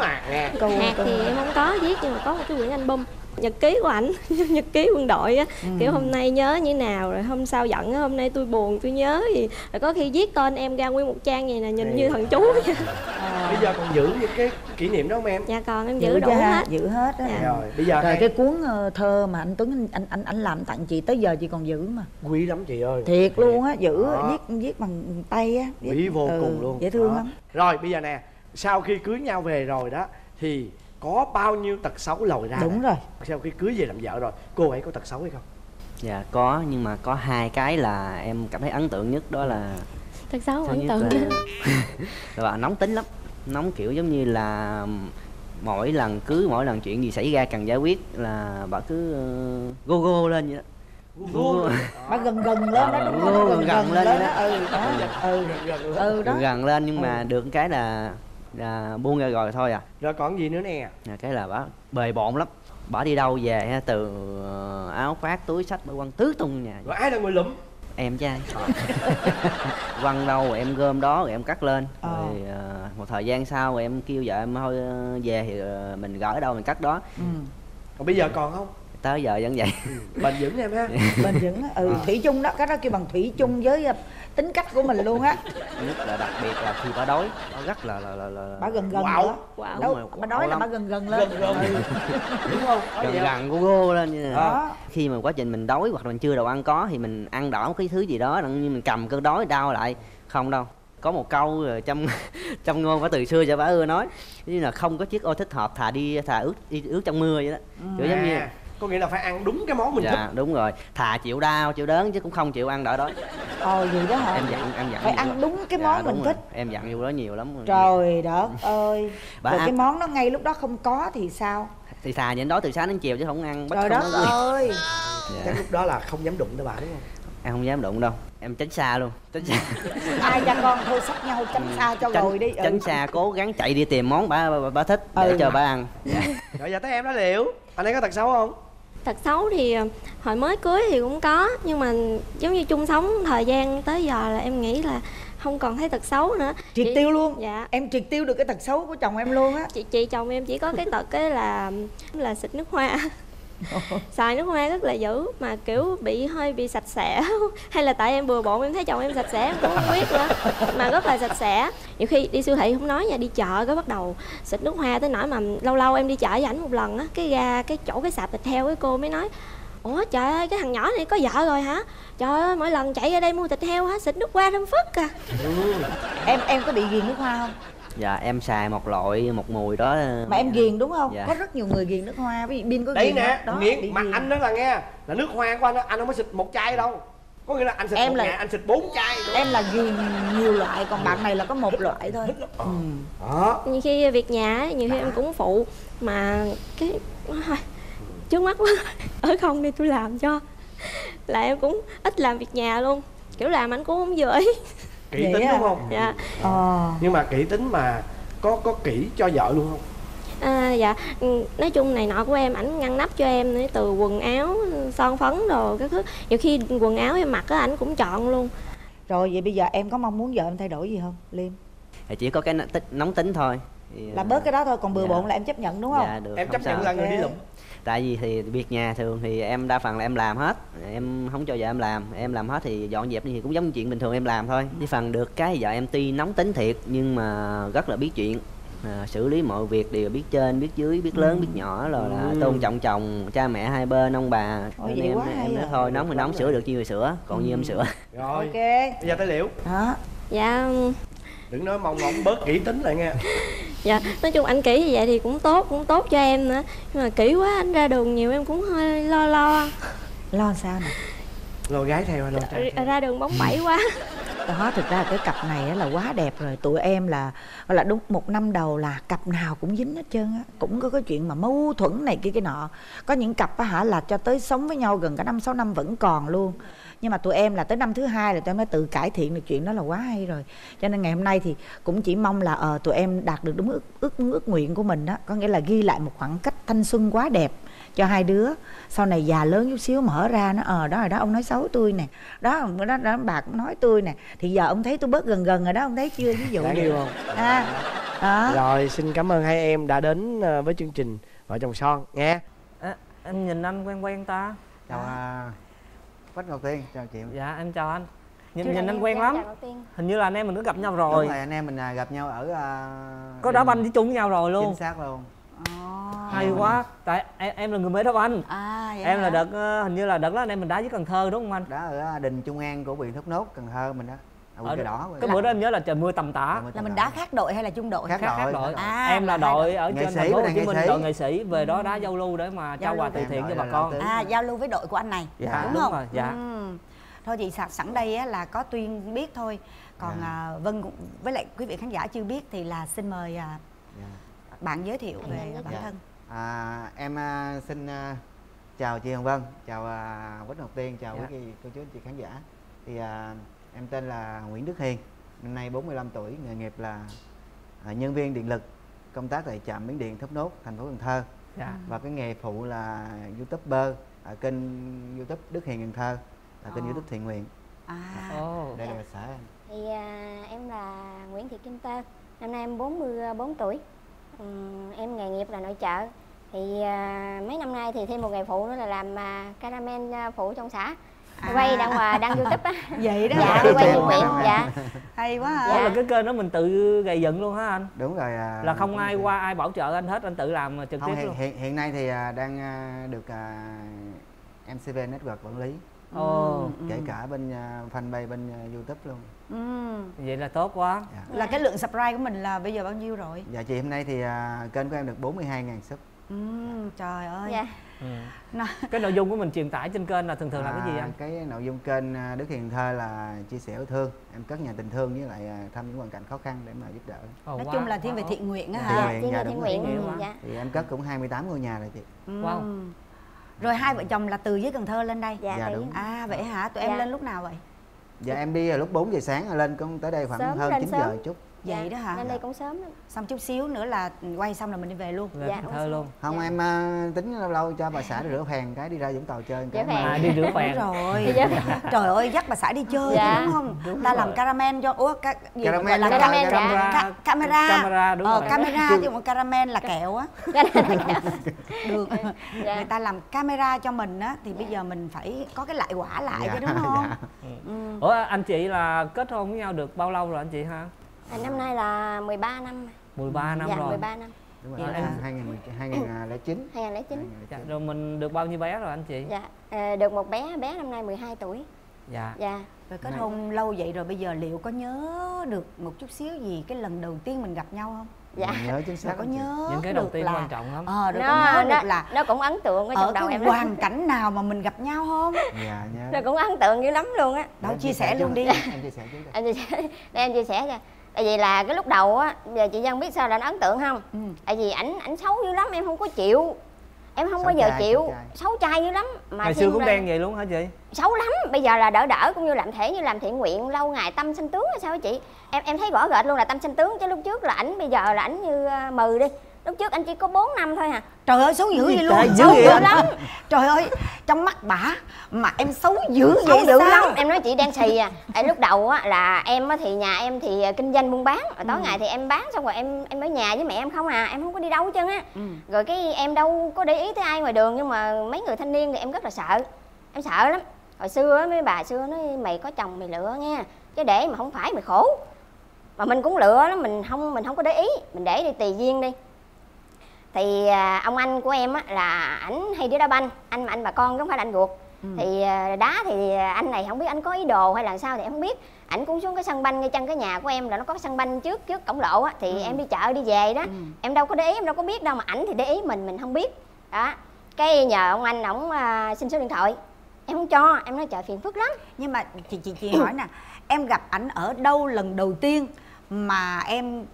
câu hạt câu- thì em không có viết nhưng mà có một cái quyển album nhật ký của ảnh [LAUGHS] nhật ký quân đội á. Ừ. kiểu hôm nay nhớ như nào rồi hôm sau giận á hôm nay tôi buồn tôi nhớ gì. Rồi có khi viết tên em ra nguyên một trang vậy nè nhìn như thần chú vậy. Bây giờ còn giữ những cái kỷ niệm đó không em? Dạ còn em giữ giữ đủ ha, hết. giữ hết á. Dạ. rồi bây giờ rồi hai cái cuốn ờ, thơ mà anh Tuấn anh anh anh làm tặng chị tới giờ chị còn giữ mà. Quý lắm chị ơi. Thiệt luôn á giữ Đó. viết viết bằng tay á viết- quý vô ừ, cùng luôn. dễ thương Đó. lắm. Rồi bây giờ nè sau khi cưới nhau về rồi đó thì có bao nhiêu tật xấu lòi ra đúng rồi. Sau khi cưới về làm vợ rồi cô ấy có tật xấu hay không? Dạ có nhưng mà có hai cái là em cảm thấy ấn tượng nhất đó là thật xấu ấn nhất tượng là, [LAUGHS] là bà nóng tính lắm nóng kiểu giống như là mỗi lần cưới mỗi lần chuyện gì xảy ra cần giải quyết là bà cứ uh, go go lên vậy đó. Luôn. [LAUGHS] bà gần gần lên đó Ờ, đúng gần không gần gần gần lên lên đó. đó. Ừ đó. Ừ ừ đó. Gần lên nhưng mà Ừ. được cái là, là buông ra rồi thôi à. Rồi còn gì nữa nè? Là cái là bà bề bộn lắm. Bà đi đâu về ha, từ ờ, áo khoác túi sách bà quăng tứ tung nhà rồi ai là người lụm? Em trai. [LAUGHS] Quăng đâu rồi em gom đó rồi em cắt lên. Ờ. rồi ờ, một thời gian sau rồi em kêu vợ em thôi ờ, về thì mình gỡ đâu mình cắt đó. Ừ. còn bây giờ còn không? Tới giờ vẫn vậy. Bền vững em ha. Bền vững ừ Ờ. thủy chung đó cái đó kêu bằng thủy chung với tính cách của mình luôn á. Nhất là đặc biệt là khi bà đói bà rất là là là, là bà gần gần Wow. Wow. đâu rồi, bà nói là lắm. bà gần gần lên. Gần gần. Ừ. đúng không? Gần gần cô gô lên như đó. khi mà quá trình mình đói hoặc là mình chưa đồ ăn có thì mình ăn đỏ cái thứ gì đó như mình cầm cơn đói đau lại. Không đâu. Có một câu rồi trong [LAUGHS] trong ngôn của từ xưa cho bà ưa nói như là không có chiếc ô thích hợp thà đi thà ướt đi ướt trong mưa vậy đó. Kiểu giống như à, có nghĩa là phải ăn đúng cái món mình thích. dạ đúng rồi. Thà chịu đau chịu đớn chứ cũng không chịu ăn đỡ đói ờ vậy đó hả? Em dặn em dặn phải ăn đúng cái Dạ, món đúng mình rồi. thích. Em dặn vô đó nhiều lắm. Trời đất ơi. Bà rồi ăn- cái món đó ngay lúc đó không có thì sao? Thì thà nhịn đói từ sáng đến chiều chứ không ăn bắt trời đất gì. ơi. Dạ. chắc lúc đó là không dám đụng tới bà đúng không? Em không dám đụng đâu. Em tránh xa luôn tránh xa. Hai cha con thôi sách nhau tránh xa cho tránh, rồi đi. Ừ. tránh xa cố gắng chạy đi tìm món bà bà, bà thích. Để Ừ. cho bà ăn. Dạ. rồi giờ tới em đó liệu anh ấy có tật xấu không tật xấu thì ờ, hồi mới cưới thì cũng có nhưng mà giống như chung sống thời gian tới giờ là em nghĩ là không còn thấy tật xấu nữa. Triệt Chỉ- tiêu luôn? Dạ. Em triệt tiêu được cái tật xấu của chồng em luôn á? Chị chị chồng em chỉ có cái tật cái là là xịt nước hoa [LAUGHS] xài nước hoa rất là dữ, mà kiểu bị hơi bị sạch sẽ. [LAUGHS] Hay là tại em bừa bộn, em thấy chồng em sạch sẽ, em cũng không biết nữa, mà rất là sạch sẽ. Nhiều khi đi siêu thị không nói nha, đi chợ cái bắt đầu xịt nước hoa tới nỗi mà lâu lâu em đi chợ với ảnh một lần á, cái ra cái chỗ cái sạp thịt heo cái cô mới nói, ủa, trời ơi, cái thằng nhỏ này có vợ rồi hả? Trời ơi, mỗi lần chạy ra đây mua thịt heo hả, xịt nước hoa thơm phức à. Ừ. Em em có bị ghiền nước hoa không? Dạ em xài một loại một mùi đó mà em ghiền đúng không Dạ. có rất nhiều người ghiền nước hoa dụ bin có đấy ghiền nè đó nghiện mặt ghiền. anh đó là nghe là nước hoa của anh đó, anh không có xịt một chai đâu có nghĩa là anh xịt Em một là- ngày anh xịt bốn chai nữa. em là ghiền nhiều loại còn bạn này là có một loại thôi Ờ. đó nhiều khi việc nhà á, nhiều khi em cũng phụ mà cái thôi trước mắt quá [LAUGHS] ở không đi tôi làm cho là em cũng ít làm việc nhà luôn kiểu làm anh cũng không vừa ý kỹ Vậy tính à? đúng không? Dạ. Ờ. Nhưng mà kỹ tính mà có có kỹ cho vợ luôn không? À, dạ. Ừ, nói chung này nọ của em ảnh ngăn nắp cho em nữa từ quần áo son phấn đồ các thứ. Nhiều khi quần áo em mặc á ảnh cũng chọn luôn. Rồi vậy bây giờ em có mong muốn vợ em thay đổi gì không liêm? Thì chỉ có cái nóng tính thôi. Thì, là bớt cái đó thôi còn bừa dạ. bộn là em chấp nhận đúng không? Dạ, được, em không chấp nhận sao. là người đi lụm tại vì thì việc nhà thường thì em đa phần là em làm hết. Em không cho vợ em làm. Em làm hết thì dọn dẹp thì cũng giống như chuyện bình thường em làm thôi. Chỉ phần được cái vợ em tuy nóng tính thiệt nhưng mà rất là biết chuyện. À, xử lý mọi việc đều biết trên biết dưới biết lớn biết nhỏ rồi là Ừ. tôn trọng chồng cha mẹ hai bên ông bà. Ôi, Nên em em nói thôi nóng thì nóng sửa được nhiêu thì sửa còn như em sửa. Rồi ok. bây giờ tới liệu đó. Dạ. Đừng nói mong mong bớt kỹ tính lại nghe [LAUGHS] dạ nói chung anh kỹ như vậy thì cũng tốt cũng tốt cho em nữa. Nhưng mà kỹ quá anh ra đường nhiều em cũng hơi lo lo. Lo sao nè? Rồi gái theo hay lo trai theo? ra đường bóng bẩy quá. [LAUGHS] Đó thực ra cái cặp này á là quá đẹp rồi. Tụi em là gọi là đúng một năm đầu là cặp nào cũng dính hết trơn á. Cũng có cái chuyện mà mâu thuẫn này kia cái nọ. Có những cặp á hả là cho tới sống với nhau gần cả năm sáu năm vẫn còn luôn nhưng mà tụi em là tới năm thứ hai là tụi em đã tự cải thiện được chuyện đó là quá hay rồi. Cho nên ngày hôm nay thì cũng chỉ mong là ờ tụi em đạt được đúng ước ước ước nguyện của mình đó. Có nghĩa là ghi lại một khoảng cách thanh xuân quá đẹp cho hai đứa. Sau này già lớn chút xíu mở ra nó ờ đó rồi đó ông nói xấu tôi nè. Đó đó, đó, bà cũng nói tôi nè. Thì giờ ông thấy tôi bớt gần gần rồi đó ông thấy chưa? Ví dụ yêu không? À, đó. Rồi xin cảm ơn hai em đã đến ờ, với chương trình vợ chồng son nghe À, em nhìn anh quen quen ta. Chào à, Quách Ngọc Tiên chào chị. Dạ em chào anh. Nhìn, Dạ, nhìn anh quen lắm. hình như là anh em mình có gặp nhau đúng rồi. rồi anh em mình à, gặp nhau ở à, có đá banh với chung với nhau rồi luôn. Chính xác luôn. Hay quá. Tại em, em là người mới đá banh à em là hả? đợt ờ, hình như là đợt đó anh em mình đá với cần thơ đúng không anh? Đó ở à, đình Trung An của huyện Thốt Nốt Cần Thơ mình đó ở quận đỏ cái bữa đó em nhớ là trời mưa tầm tã. Là mình đá khác đội hay là chung đội? Khác khác khác đội, đội. À, em là đội ở trên thành phố bên Hồ này Chí nghệ Minh sĩ. đội nghệ sĩ về đó đá giao lưu để mà trao quà từ thiện đội cho bà con. à giao lưu với đội của anh này. Dạ. đúng Đúng không? rồi, dạ. Ừm. thôi chị sẵn sẵn đây á, là có tuyên biết thôi. Còn Dạ. à, vân cũng với lại quý vị khán giả chưa biết thì là xin mời à, Dạ. bạn giới thiệu về bản thân. À, em à, xin à, chào chị Hồng Vân chào à, Ngọc Tiên chào quý vị cô chú anh chị khán giả. Thì à, em tên là Nguyễn Đức Hiền năm nay 45 tuổi nghề nghiệp là à, nhân viên điện lực công tác tại trạm biến điện Thốt Nốt thành phố Cần Thơ dạ và cái nghề phụ là youtuber ở kênh youtube Đức Hiền Cần Thơ là kênh Ồ. youtube thiện nguyện à Ồ. đây là xã em Thì à, em là Nguyễn Thị Kim Tơ, năm nay em 44 tuổi. Ừm, em nghề nghiệp là nội trợ. Thì à, mấy năm nay thì thêm một nghề phụ nữa là làm à, caramel à, phụ trong xã. À. Quay đăng hòa đăng YouTube á. [LAUGHS] vậy đó dạ, đi quay Dạ. thiện nguyện. Dạ. hay quá hả Ủa Dạ. là cái kênh đó mình tự gây dựng luôn hả anh đúng rồi à, là không ai qua ai bảo trợ anh hết anh tự làm trực không tiếp hiện, luôn hiện, hiện nay thì à, đang à, được à, MCV Network quản lý ồ Ừ, kể ừ. cả bên fanpage bên youtube luôn Ừm. vậy là tốt quá dạ. là cái lượng subscribe của mình là bây giờ bao nhiêu rồi dạ chị hôm nay thì à, kênh của em được 42.000 sub Ừm, trời ơi Dạ. Ừ. Nó- cái nội dung của mình truyền tải trên kênh là thường thường là cái gì À, anh cái nội dung kênh à, Đức Hiền Thơ là chia sẻ yêu thương em cất nhà tình thương với lại à, thăm những hoàn cảnh khó khăn để mà giúp đỡ Ồ, nói quá, chung là thiên về quá. thiện nguyện á Thiện hả nguyện. Dạ, về thiện nguyện. Thiện ừ, nguyện Dạ. thì em cất cũng 28 ngôi nhà rồi chị Wow. Ừm. rồi hai vợ chồng là từ dưới cần thơ lên đây Dạ, Dạ, đúng. à vậy hả tụi em Dạ. lên lúc nào vậy dạ em đi là lúc 4 giờ sáng lên cũng tới đây khoảng Sớm, hơn lên 9 sớm. giờ chút vậy Dạ, đó hả? lên đây cũng sớm lắm. Xong chút xíu nữa là quay xong là mình đi về luôn. Về Dạ, đúng Thơ rồi. luôn. Không Dạ. em à, tính lâu lâu cho bà xã đi rửa phèn cái đi ra vũng tàu chơi cái Rửa phèn. à đi rửa phèn. Đúng rồi. Dạ. trời ơi dắt bà xã đi chơi Dạ. đúng không? Ta làm caramel cho ủa ca, gì Caramel là đúng rồi, ca- caramel, ca- camera. Camera đúng ờ, rồi. camera chứ không caramel là kẹo á. [LAUGHS] Được. Dạ. người ta làm camera cho mình á thì bây giờ mình phải có cái lại quả lại Dạ, chứ đúng không? [LAUGHS] Dạ. ừ. ủa anh chị là kết hôn với nhau được bao lâu rồi anh chị ha À, năm nay là 13 năm. 13 năm dạ rồi. 13 năm. Đúng rồi là- 2010 2009 2009 dạ, rồi mình được bao nhiêu bé rồi anh chị? Dạ à, được một bé bé năm nay 12 tuổi. Dạ. Dạ. Rồi kết hôn lâu vậy rồi bây giờ liệu có nhớ được một chút xíu gì cái lần đầu tiên mình gặp nhau không? Dạ. Mình nhớ chính xác có lắm nhớ những cái đầu tiên là quan trọng lắm. Ờ rồi nó nhớ nó, được là nó cũng ấn tượng ở ở trong đầu cái em lắm. hoàn cảnh nào mà mình gặp nhau không? Dạ nhớ. Nó cũng ấn tượng dữ lắm luôn á. Đâu Em chia sẻ luôn đi. Em chia sẻ trước đây. em chia sẻ để em chia sẻ cho tại vì là cái lúc đầu á giờ chị dân biết sao là nó ấn tượng không? Ừ. tại vì ảnh ảnh xấu dữ lắm em không có chịu. Em không Xấu bao giờ trai, chịu. xấu trai. xấu trai dữ lắm. Mà ngày xưa cũng là- đen vậy luôn hả chị? Xấu lắm. Bây giờ là đỡ đỡ cũng như làm thể như làm thiện nguyện lâu ngày tâm sinh tướng là sao hả chị? Em em thấy rõ rệt luôn là tâm sinh tướng. Chứ lúc trước là ảnh bây giờ là ảnh như à, mừ đi lúc trước anh chỉ có 4 năm thôi à. Trời ơi xấu dữ vậy luôn. Trời, dữ xấu dữ lắm. Trời ơi trong mắt bả mà em xấu dữ xấu vậy dữ sao? lắm. Em nói chị đen xì à. Tại lúc đầu á là em á thì nhà em thì à, kinh doanh buôn bán. Rồi tối ngày thì em bán xong rồi em em ở nhà với mẹ em không à. Em không có đi đâu hết trơn á. Ừ. rồi cái em đâu có để ý tới ai ngoài đường nhưng mà mấy người thanh niên thì em rất là sợ. Em sợ lắm. Hồi xưa á mấy bà xưa nói mày có chồng mày lựa nha. Chứ để mà không phải mày khổ. Mà mình cũng lựa lắm mình không mình không có để ý. Mình để đi tùy duyên đi thì à, ông anh của em á là ảnh hay đi đá banh anh mà anh bà con chứ không phải là anh ruột. Thì à, đá thì anh này không biết anh có ý đồ hay là sao thì em không biết. Ảnh cũng xuống cái sân banh ngay chân cái nhà của em là nó có sân banh trước trước cổng lộ á thì em đi chợ đi về đó. Em đâu có để ý em đâu có biết đâu mà ảnh thì để ý mình mình không biết. Đó. Cái nhờ ông anh ổng à, xin số điện thoại. Em không cho em nói trời phiền phức lắm. Nhưng mà chị chị chị hỏi nè em gặp ảnh ở đâu lần đầu tiên mà em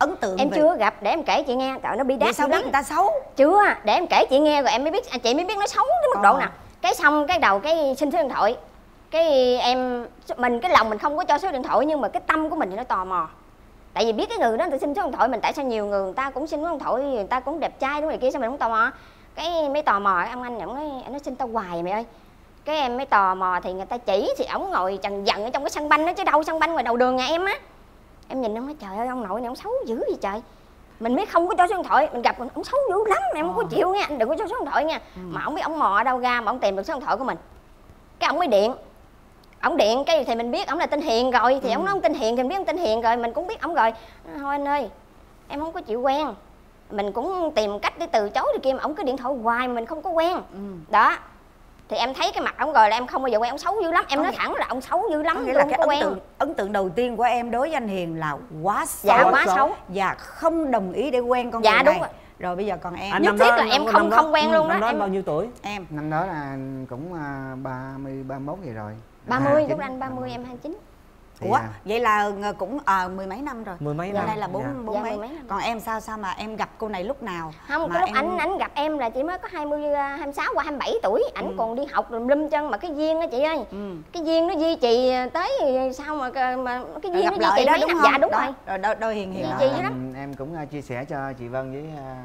ấn tượng em về- chưa gặp để em kể chị nghe trời nó bị đát sao biết người ta xấu? Chưa để em kể chị nghe rồi em mới biết à, chị mới biết nó xấu đến mức độ Ờ. nào. Cái xong cái đầu cái xin số điện thoại cái em mình cái lòng mình không có cho số điện thoại nhưng mà cái tâm của mình thì nó tò mò. Tại vì biết cái người đó người ta xin số điện thoại mình tại sao nhiều người người ta cũng xin số điện thoại người ta cũng đẹp trai đúng rồi kia sao mình không tò mò? Cái mới tò mò ông anh ổng nói nó xin tao hoài mày ơi. Cái em mới tò mò thì người ta chỉ thì ổng ngồi trần giận ở trong cái sân banh đó chứ đâu sân banh ngoài đầu đường nhà em á em nhìn ông nói trời ơi ông nội này ông xấu dữ vậy trời. Mình mới không có cho số điện thoại mình gặp ông xấu dữ lắm em không có chịu nha anh đừng có cho số điện thoại nha. Mà ông biết ông mò ở đâu ra mà ông tìm được số điện thoại của mình. Cái ông mới điện. Ông điện cái thì mình biết ông là tên hiền rồi thì ông nói ông tên hiền thì mình biết ông tên hiền rồi mình cũng biết ông rồi. Thôi anh ơi em không có chịu quen. Mình cũng tìm cách để từ chối thì kia mà ông cứ điện thoại hoài mà mình không có quen. Đó thì em thấy cái mặt ông rồi là em không bao giờ quen ông xấu dữ lắm. Em nói thẳng là ông xấu dữ lắm nghĩa là cái ấn quen. tượng ấn tượng đầu tiên của em đối với anh Hiền là quá xấu. Dạ, quá xấu. và không đồng ý để quen con Dạ, người đúng này. rồi. rồi bây giờ còn em. Anh Nhất thiết là em không- không quen ừ, luôn đó, năm đó em- bao nhiêu tuổi? Em. Năm đó là cũng à, ba mươi ba mốt vậy rồi. 30 29, lúc anh 30 em 29 Thì, ủa à, vậy là cũng à, mười mấy năm rồi mười mấy năm đây là bốn dạ. bốn Dạ, mấy. mấy năm. còn em sao sao mà em gặp cô này lúc nào không mà cái lúc em- anh anh gặp em là chỉ mới có 20 à, 26 qua 27 tuổi ảnh Ừ. còn đi học lùm lum chân mà cái duyên á chị ơi ừ. cái duyên nó duy trì tới sao mà mà cái duyên gặp nó lại duy trì đó mấy đúng năm không dạ đúng đó. rồi rồi đâu Hiền Hiền dữ lắm. em, em cũng à, chia sẻ cho chị Vân với à,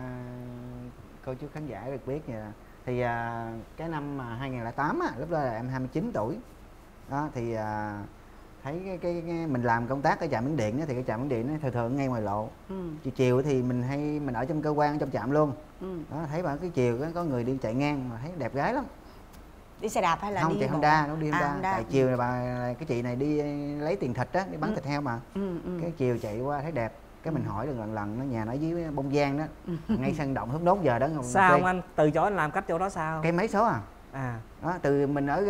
cô chú khán giả được biết là thì à, cái năm mà 2008 á, lúc đó là em 29 tuổi đó thì à, thấy cái, cái, cái mình làm công tác ở trạm bến điện á, thì cái trạm bến điện nó thường thường ngay ngoài lộ ừ. chiều chiều thì mình hay mình ở trong cơ quan trong trạm luôn Ừ. đó thấy bà cái chiều có, có người đi chạy ngang mà thấy đẹp gái lắm đi xe đạp hay là không đi chạy? Honda nó đi À, Honda. Tại chiều là bà cái chị này đi lấy tiền thịt á đi bán Ừ. thịt heo mà ừ, ừ. cái chiều chạy qua thấy đẹp cái mình hỏi được lần lần nó nhà nó dưới bông giang đó Ừ. ngay sân động thốt nốt giờ đó sao không anh từ chối anh làm cách chỗ đó sao cây mấy số à à. Đó từ mình ở ờ,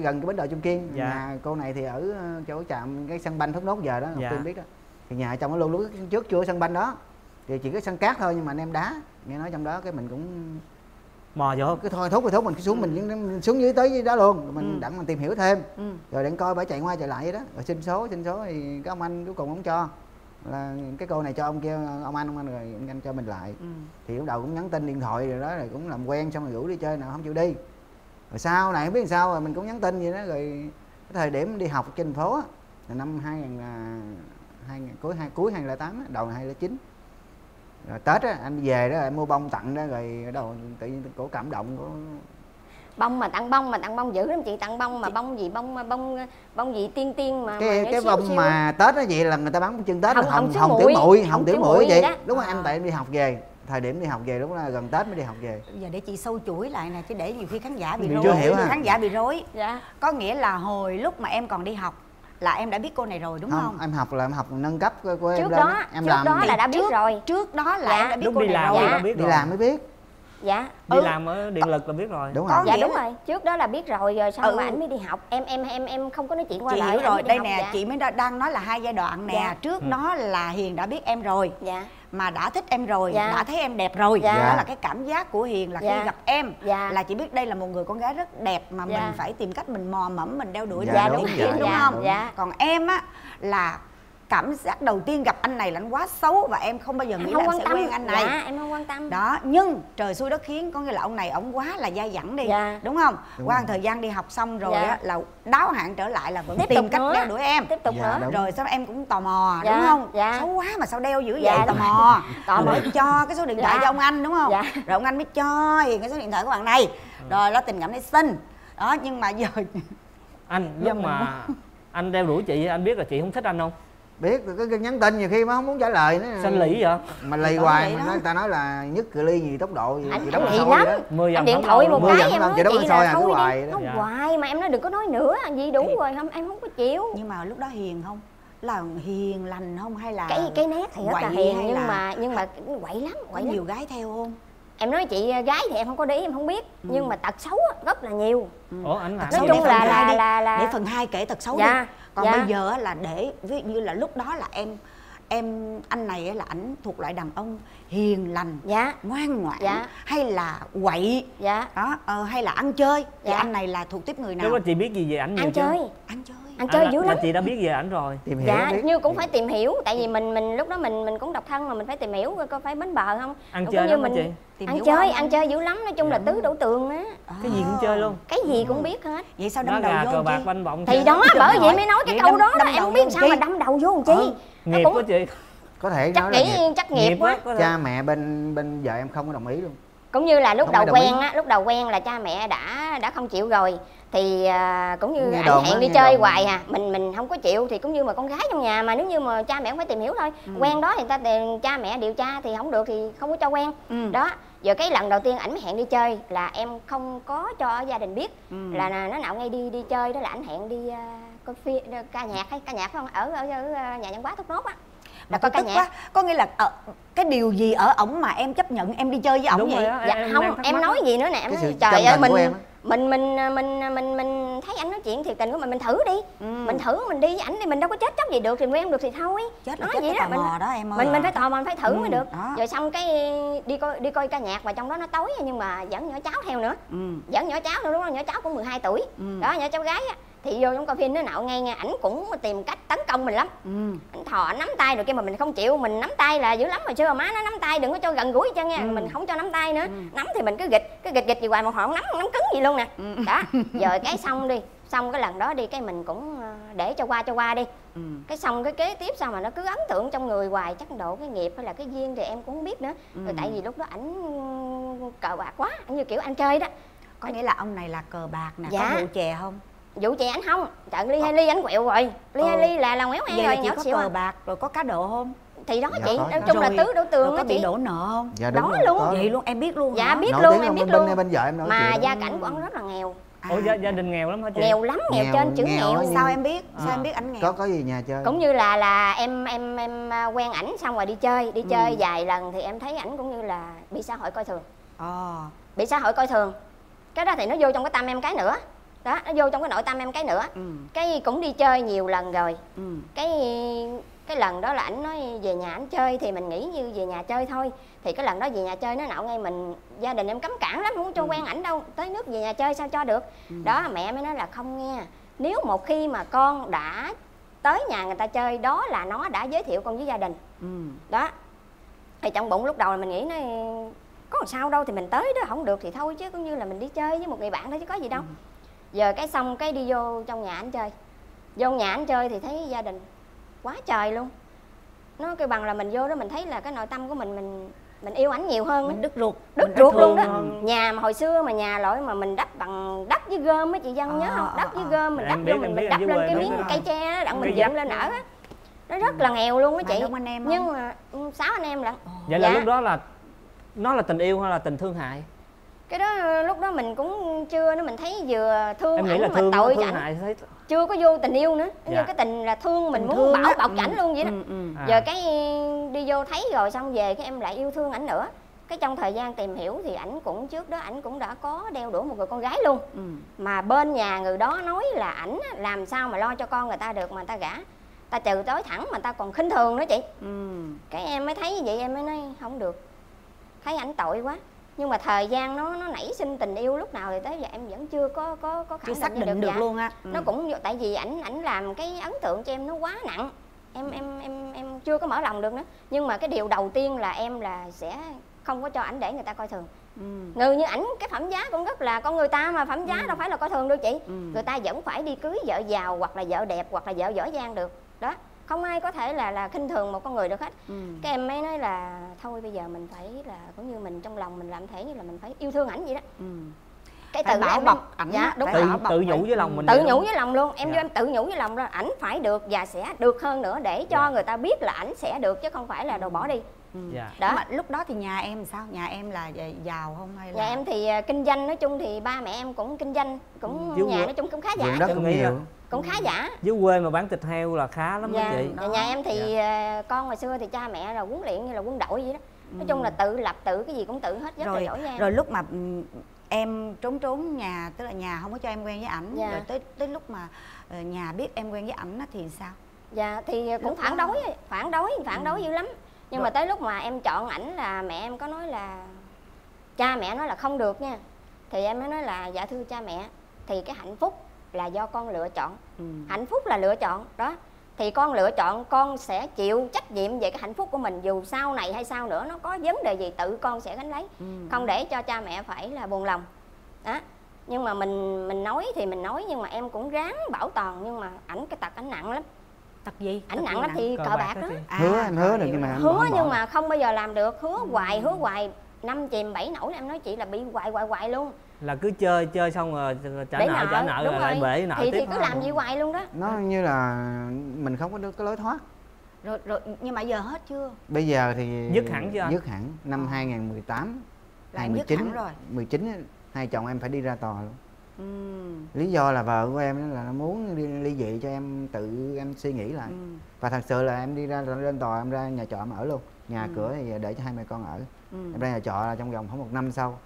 gần cái bến đò Trung Kiên. Dạ. nhà cô này thì ở ờ, chỗ trạm cái sân banh thốt nốt giờ đó Dạ. Biết đó. Thì nhà trong nó luôn lúc trước chưa sân banh đó. Thì chỉ có sân cát thôi nhưng mà anh em đá. Nghe nói trong đó cái mình cũng mò vô. Cứ thôi thốt thì thốt mình cứ xuống mình, mình xuống dưới tới dưới đó luôn. Rồi mình Ừ. đặng mình tìm hiểu thêm. Ừ. rồi để coi bà chạy qua chạy lại vậy đó. Rồi xin số xin số thì cái ông anh cuối cùng ông cho. Là cái cô này cho ông kia ông anh ông anh rồi ông anh cho mình lại. Ừ. thì lúc đầu cũng nhắn tin điện thoại rồi đó rồi cũng làm quen xong rồi rủ đi chơi nào không chịu đi rồi sau này không biết làm sao rồi mình cũng nhắn tin vậy đó rồi cái thời điểm đi học trên thành phố á là năm hai ngàn- cuối hai cuối 2008 á, đầu 2009 rồi Tết á anh về đó em mua bông tặng đó rồi đầu tự nhiên cổ cảm động cổ bông mà tặng bông mà tặng bông dữ lắm chị tặng bông mà bông gì bông bông bông gì tiên tiên mà mà cái nhỏ cái bông xíu. mà Tết đó vậy là người ta bắn chân Tết Hồng- là hồng hồng tiểu hồng tiểu muội, hồng tiểu muội vậy đó. đúng rồi em À. tại em đi học về thời điểm đi học về đó là gần Tết mới đi học về. Giờ để chị sâu chuỗi lại nè chứ để nhiều khi khán giả bị Mình rối. chưa hiểu ha. khán giả bị rối. Dạ. Có nghĩa là hồi lúc mà em còn đi học là em đã biết cô này rồi đúng không, em học là em học nâng cấp của, em trước lên đó á. em trước làm đó là đã biết trước- rồi. trước đó là Dạ. em đã biết lúc cô đi này làm rồi. thì Dạ. biết đi rồi. làm mới biết. Dạ. Đi Ừ. làm ở điện lực là biết rồi. Đúng Có rồi. dạ đúng rồi. trước đó là biết rồi rồi xong Ừ. mà ảnh mới đi học? Em em em em không có nói chuyện qua chị lại hiểu rồi. đây học, nè dạ. chị mới đa- đang nói là hai giai đoạn nè. Dạ. trước Ừ. đó là hiền đã biết em rồi. Dạ mà đã thích em rồi Dạ. đã thấy em đẹp rồi Dạ. đó là cái cảm giác của hiền là Dạ. khi gặp em Dạ. là chị biết đây là một người con gái rất đẹp mà Dạ. mình phải tìm cách mình mò mẫm mình đeo đuổi Dạ, để dạ đúng, đúng dạ, đúng dạ, không dạ còn em á là cảm giác đầu tiên gặp anh này là anh quá xấu và em không bao giờ em nghĩ là quan sẽ tâm quen anh này dạ em không quan tâm đó nhưng trời xui đất khiến có nghĩa là ông này ông quá là dai dẳng đi Dạ. đúng không Đúng qua rồi. một thời gian đi học xong rồi Dạ. á là đáo hạn trở lại là vẫn Tiếp tìm tục cách nữa. đeo đuổi em tiếp tục Dạ, nữa đúng. rồi sau đó em cũng tò mò Dạ, đúng không dạ. xấu quá mà sao đeo dữ vậy Dạ, [LAUGHS] tò mò Tò mò. mới cho cái số điện thoại Dạ. cho ông anh đúng không Dạ. rồi ông anh mới cho Hiền cái số điện thoại của bạn này rồi nó tình cảm nảy sinh đó nhưng mà giờ anh [LAUGHS] lúc mình mà anh đeo đuổi chị anh biết là chị không thích anh không biết rồi cái nhắn tin nhiều khi mà không muốn trả lời nữa. Xanh lĩ vậy? Mà lì hoài mà nói, người ta nói là nhất cự ly gì tốc độ gì Anh gì anh lắm. mười dặm điện thoại một cái em không, nói chị đúng là à, cứ thôi hoài nó Dạ. hoài mà em nói đừng có nói nữa gì đủ Thì- rồi không em không có chịu. Nhưng mà lúc đó hiền không? Là hiền lành không hay là cái cái nét thì rất là hiền nhưng là mà nhưng mà quậy lắm quậy nhiều gái theo không? Em nói chị gái thì em không có để ý em không biết. Nhưng mà tật xấu á, rất là nhiều. Ủa anh nói xấu chung để là phần là hai là là để phần 2 kể tật xấu Dạ, đi còn dạ. bây giờ á là để ví dụ như là lúc đó là em em anh này á là ảnh thuộc loại đàn ông hiền lành dạ. ngoan ngoãn Dạ. hay là quậy. Dạ. Đó ờ, hay là ăn chơi. Thì Dạ. anh này là thuộc tiếp người nào? Lúc đó chị biết gì về ảnh nhiều ăn chưa? chơi. Ăn chơi ăn À, chơi là- dữ là lắm. chị đã biết về ảnh rồi. Tìm hiểu dạ biết như cũng phải tìm hiểu tại vì mình mình lúc đó mình mình cũng độc thân mà mình phải tìm hiểu coi phải bến bờ không. Ăn cũng chơi như mình chị? Tìm ăn chơi ăn chơi dữ lắm nói chung là tứ đủ tường á. Cái gì cũng chơi luôn. Cái gì cũng biết hết. Vậy sao đâm đầu vô cờ bạc banh bọng thì đó bởi vậy mới nói cái câu đó đó đâm em biết sao mà đâm đầu vô chi? Ừ. Nghiệp quá chị. Có thể chắc nói là nghĩ nghiệp. chắc nghiệp quá. á, có thể- cha mẹ bên bên vợ em không có đồng ý luôn. Cũng như là lúc Không đầu quen á lúc đầu quen là cha mẹ đã đã không chịu rồi thì à, cũng như Nghe đồn hẹn đi nghe chơi đồn. hoài à. Mình mình không có chịu thì cũng như mà con gái trong nhà mà nếu như mà cha mẹ không phải tìm hiểu thôi. Quen đó thì ta tìm- cha mẹ điều tra thì không được thì không có cho quen. Ừ. đó giờ cái lần đầu tiên ảnh mới hẹn đi chơi là em không có cho gia đình biết. Ừ. là là nó nào ngay đi đi chơi đó là ảnh hẹn đi à, coi phim ca nhạc hay ca nhạc phải không? Ở ở, ở, à, nhà văn hóa thốt nốt á mà là coi tôi ca tức nhạc. quá. Có nghĩa là ờ, cái điều gì ở ổng mà em chấp nhận em đi chơi với ổng vậy? rồi á dạ em không em nói á. gì nữa nè em Cái nói trời ơi mình mình mình mình mình mình thấy anh nói chuyện thiệt tình của mình mình thử đi. Ừ. mình thử mình đi với ảnh thì mình đâu có chết chóc gì được thì quen được thì thôi. Chết Nói chết vậy cái đó, tò mình- đó em ơi mình mình phải tò mò mình phải thử Ừ, mới được. đó. rồi xong cái đi coi đi coi ca nhạc mà trong đó nó tối nhưng mà dẫn nhỏ cháu theo nữa. Ừ. dẫn nhỏ cháu nữa đúng không? Nhỏ cháu cũng 12 tuổi. Ừ. đó nhỏ cháu gái á thì vô trong coi phim nó nạo ngay nghe ảnh cũng tìm cách tấn công mình lắm. Ừ. ảnh thò ảnh nắm tay rồi kia mà mình không chịu mình nắm tay là dữ lắm mà xưa má nó nắm tay đừng có cho gần gũi chân nha. Ừ. mình không cho nắm tay nữa. Nắm thì mình cứ gịch cứ gịch gịch gì hoài một hồi nắm nắm cứng gì luôn nè. Ừ. đó [LAUGHS] giờ cái xong đi. Xong cái lần đó đi cái mình cũng ờ, để cho qua cho qua đi. Ừ. cái xong cái kế tiếp sao mà nó cứ ấn tượng trong người hoài chắc độ cái nghiệp hay là cái duyên thì em cũng không biết nữa. Rồi tại vì lúc đó ảnh cờ bạc quá ảnh như kiểu ăn chơi đó. Có nghĩa là ông này là cờ bạc nè Dạ. có vụ chè không vụ chị ảnh không? Trận ly hay ly ảnh quẹo rồi. Ly hay Ờ. ly là là ngoéo ăn rồi là chỉ nhỏ có xíu cờ à. bạc rồi có cá độ không? Thì đó Dạ chị nói chung là Rồi- tứ đấu tường rồi đó có bị chị đổ nợ không? Dạ Đó đúng luôn. có. vậy luôn em biết luôn dạ hả? biết nổi luôn em biết bên, luôn. bên, bên vợ em nói mà gia cảnh của ông rất là nghèo. Ủa À. gia, gia đình nghèo lắm hả chị? Nghèo lắm nghèo, Nghèo- trên chữ nghèo. nghèo, sao em biết? Sao À. em biết ảnh nghèo? Có có gì nhà chơi? Cũng như là là em em em à, quen ảnh xong rồi đi chơi. Đi chơi Ừ. vài lần thì em thấy ảnh cũng như là bị xã hội coi thường. Ờ. Bị xã hội coi thường. Cái đó thì nó vô trong cái tâm em cái nữa đó nó vô trong cái nội tâm em cái nữa. Ừ. Cái cũng đi chơi nhiều lần rồi. Ừ. Cái cái lần đó là ảnh nói về nhà ảnh chơi thì mình nghĩ như về nhà chơi thôi. Thì cái lần đó về nhà chơi nó nạo ngay mình gia đình em cấm cản lắm không cho quen ảnh đâu. Tới nước về nhà chơi sao cho được. Đó mẹ mới nói là không nghe. Nếu một khi mà con đã tới nhà người ta chơi đó là nó đã giới thiệu con với gia đình. Ừ. Đó. Thì trong bụng lúc đầu là mình nghĩ nó có làm sao đâu thì mình tới đó không được thì thôi chứ cũng như là mình đi chơi với một người bạn thôi chứ có gì đâu giờ cái xong cái đi vô trong nhà anh chơi. Vô nhà anh chơi thì thấy gia đình quá trời luôn. Nó kêu bằng là mình vô đó mình thấy là cái nội tâm của mình mình mình yêu ảnh nhiều hơn mình đứt ruột. Đứt mình ruột luôn đó. thương. nhà mà hồi xưa mà nhà loại mà mình đắp bằng đất với gôm á chị dân nhớ Ờ, không? Ờ, đất với ờ. gôm mình Em đắp vô mình mình đắp lên cái miếng cây tre đó đặng mình dựng lên ở á. Nó rất là nghèo luôn á chị. anh em nhưng mà ừ, sáu anh em lận. Vậy là Dạ. lúc đó là nó là tình yêu hay là tình thương hại cái đó lúc đó mình cũng chưa nó mình thấy vừa thương em nghĩ ảnh là mà thương tội cho thương ảnh hại thấy chưa có vô tình yêu nữa Dạ. như cái tình là thương mình Tình muốn thương bảo á. bọc Ừ. cảnh luôn vậy đó ừ, ừ. À. giờ cái đi vô thấy rồi xong về cái em lại yêu thương ảnh nữa cái trong thời gian tìm hiểu thì ảnh cũng trước đó ảnh cũng đã có đeo đuổi một người con gái luôn Ừ. mà bên nhà người đó nói là ảnh làm sao mà lo cho con người ta được mà người ta gả ta trừ tối thẳng mà ta còn khinh thường nữa chị Ừ. cái em mới thấy như vậy em mới nói không được thấy ảnh tội quá nhưng mà thời gian nó nó nảy sinh tình yêu lúc nào thì tới giờ em vẫn chưa có có có chưa khẳng xác định được dạ. luôn á Ừ. nó cũng tại vì ảnh ảnh làm cái ấn tượng cho em nó quá nặng em em em em chưa có mở lòng được nữa nhưng mà cái điều đầu tiên là em là sẽ không có cho ảnh để người ta coi thường ừ. người như ảnh cái phẩm giá cũng rất là con người ta mà phẩm giá đâu phải là coi thường đâu chị Ừ. người ta vẫn phải đi cưới vợ giàu hoặc là vợ đẹp hoặc là vợ giỏi giang được đó không ai có thể là là khinh thường một con người được hết Ừ. cái em mới nói là thôi bây giờ mình phải là cũng như mình trong lòng mình làm thể như là mình phải yêu thương ảnh vậy đó Ừ. cái Phải từ bảo em bọc ảnh dạ đúng tự bảo bọc tự nhủ với lòng mình tự nhủ với lòng luôn em Dạ. vô em tự nhủ với lòng rồi ảnh phải được và sẽ được hơn nữa để cho Dạ. người ta biết là ảnh sẽ được chứ không phải là đồ bỏ đi Ừ. Dạ. Đó. Mà lúc đó thì nhà em sao nhà em là gi- giàu không hay là nhà em thì à, kinh doanh nói chung thì ba mẹ em cũng kinh doanh cũng Chứ nhà nói chung cũng khá giả đất Em cũng là- nhiều cũng khá giả. Dưới quê mà bán thịt heo là khá lắm đó dạ. chị. Và nhà em thì à, con hồi xưa thì cha mẹ là huấn luyện như là quân đội vậy đó. Nói chung là tự lập tự cái gì cũng tự hết rất rồi là giỏi giang rồi lúc mà em trốn trốn nhà tức là nhà không có cho em quen với ảnh Dạ. rồi tới tới lúc mà ờ, nhà biết em quen với ảnh á thì sao? Dạ thì cũng Lúc phản đó- đối phản đối phản đối dữ lắm. Nhưng Rồi. mà tới lúc mà em chọn ảnh là mẹ em có nói là cha mẹ nói là không được nha. Thì em mới nói là dạ thưa cha mẹ. Thì cái hạnh phúc là do con lựa chọn. Ừ. hạnh phúc là lựa chọn đó. Thì con lựa chọn con sẽ chịu trách nhiệm về cái hạnh phúc của mình dù sau này hay sau nữa nó có vấn đề gì tự con sẽ gánh lấy. Ừ. không để cho cha mẹ phải là buồn lòng đó. Nhưng mà mình mình nói thì mình nói nhưng mà em cũng ráng bảo toàn nhưng mà ảnh cái tật ảnh nặng lắm. Tật gì? Ảnh Tật nặng gì lắm thì Cờ cờ bạc bạc đó. À, hứa em hứa rồi, được nhưng mà hứa không nhưng bỏ. mà không bao giờ làm được. Hứa hoài hứa hoài. Năm chìm bảy nổi em nói chị là bị hoài hoài hoài luôn là cứ chơi chơi xong rồi trả để nợ trả nợ đúng rồi. lại bể nợ thì tiếp. thì cứ làm gì hoài luôn đó. Nó như là mình không có được cái lối thoát. Rồi rồi nhưng mà giờ hết chưa? Bây giờ thì Dứt hẳn chưa dứt hẳn. Năm 2018 Là em dứt 2019 hẳn rồi. 19 á, hai chồng em phải đi ra tòa luôn. Ừ. lý do là vợ của em là nó muốn đi ly dị cho em tự em suy nghĩ lại. Ừ. và thật sự là em đi ra lên tòa em ra nhà trọ em ở luôn. Nhà Ừ. cửa thì để cho hai mẹ con ở. Ừ. em ra nhà trọ là trong vòng khoảng một năm sau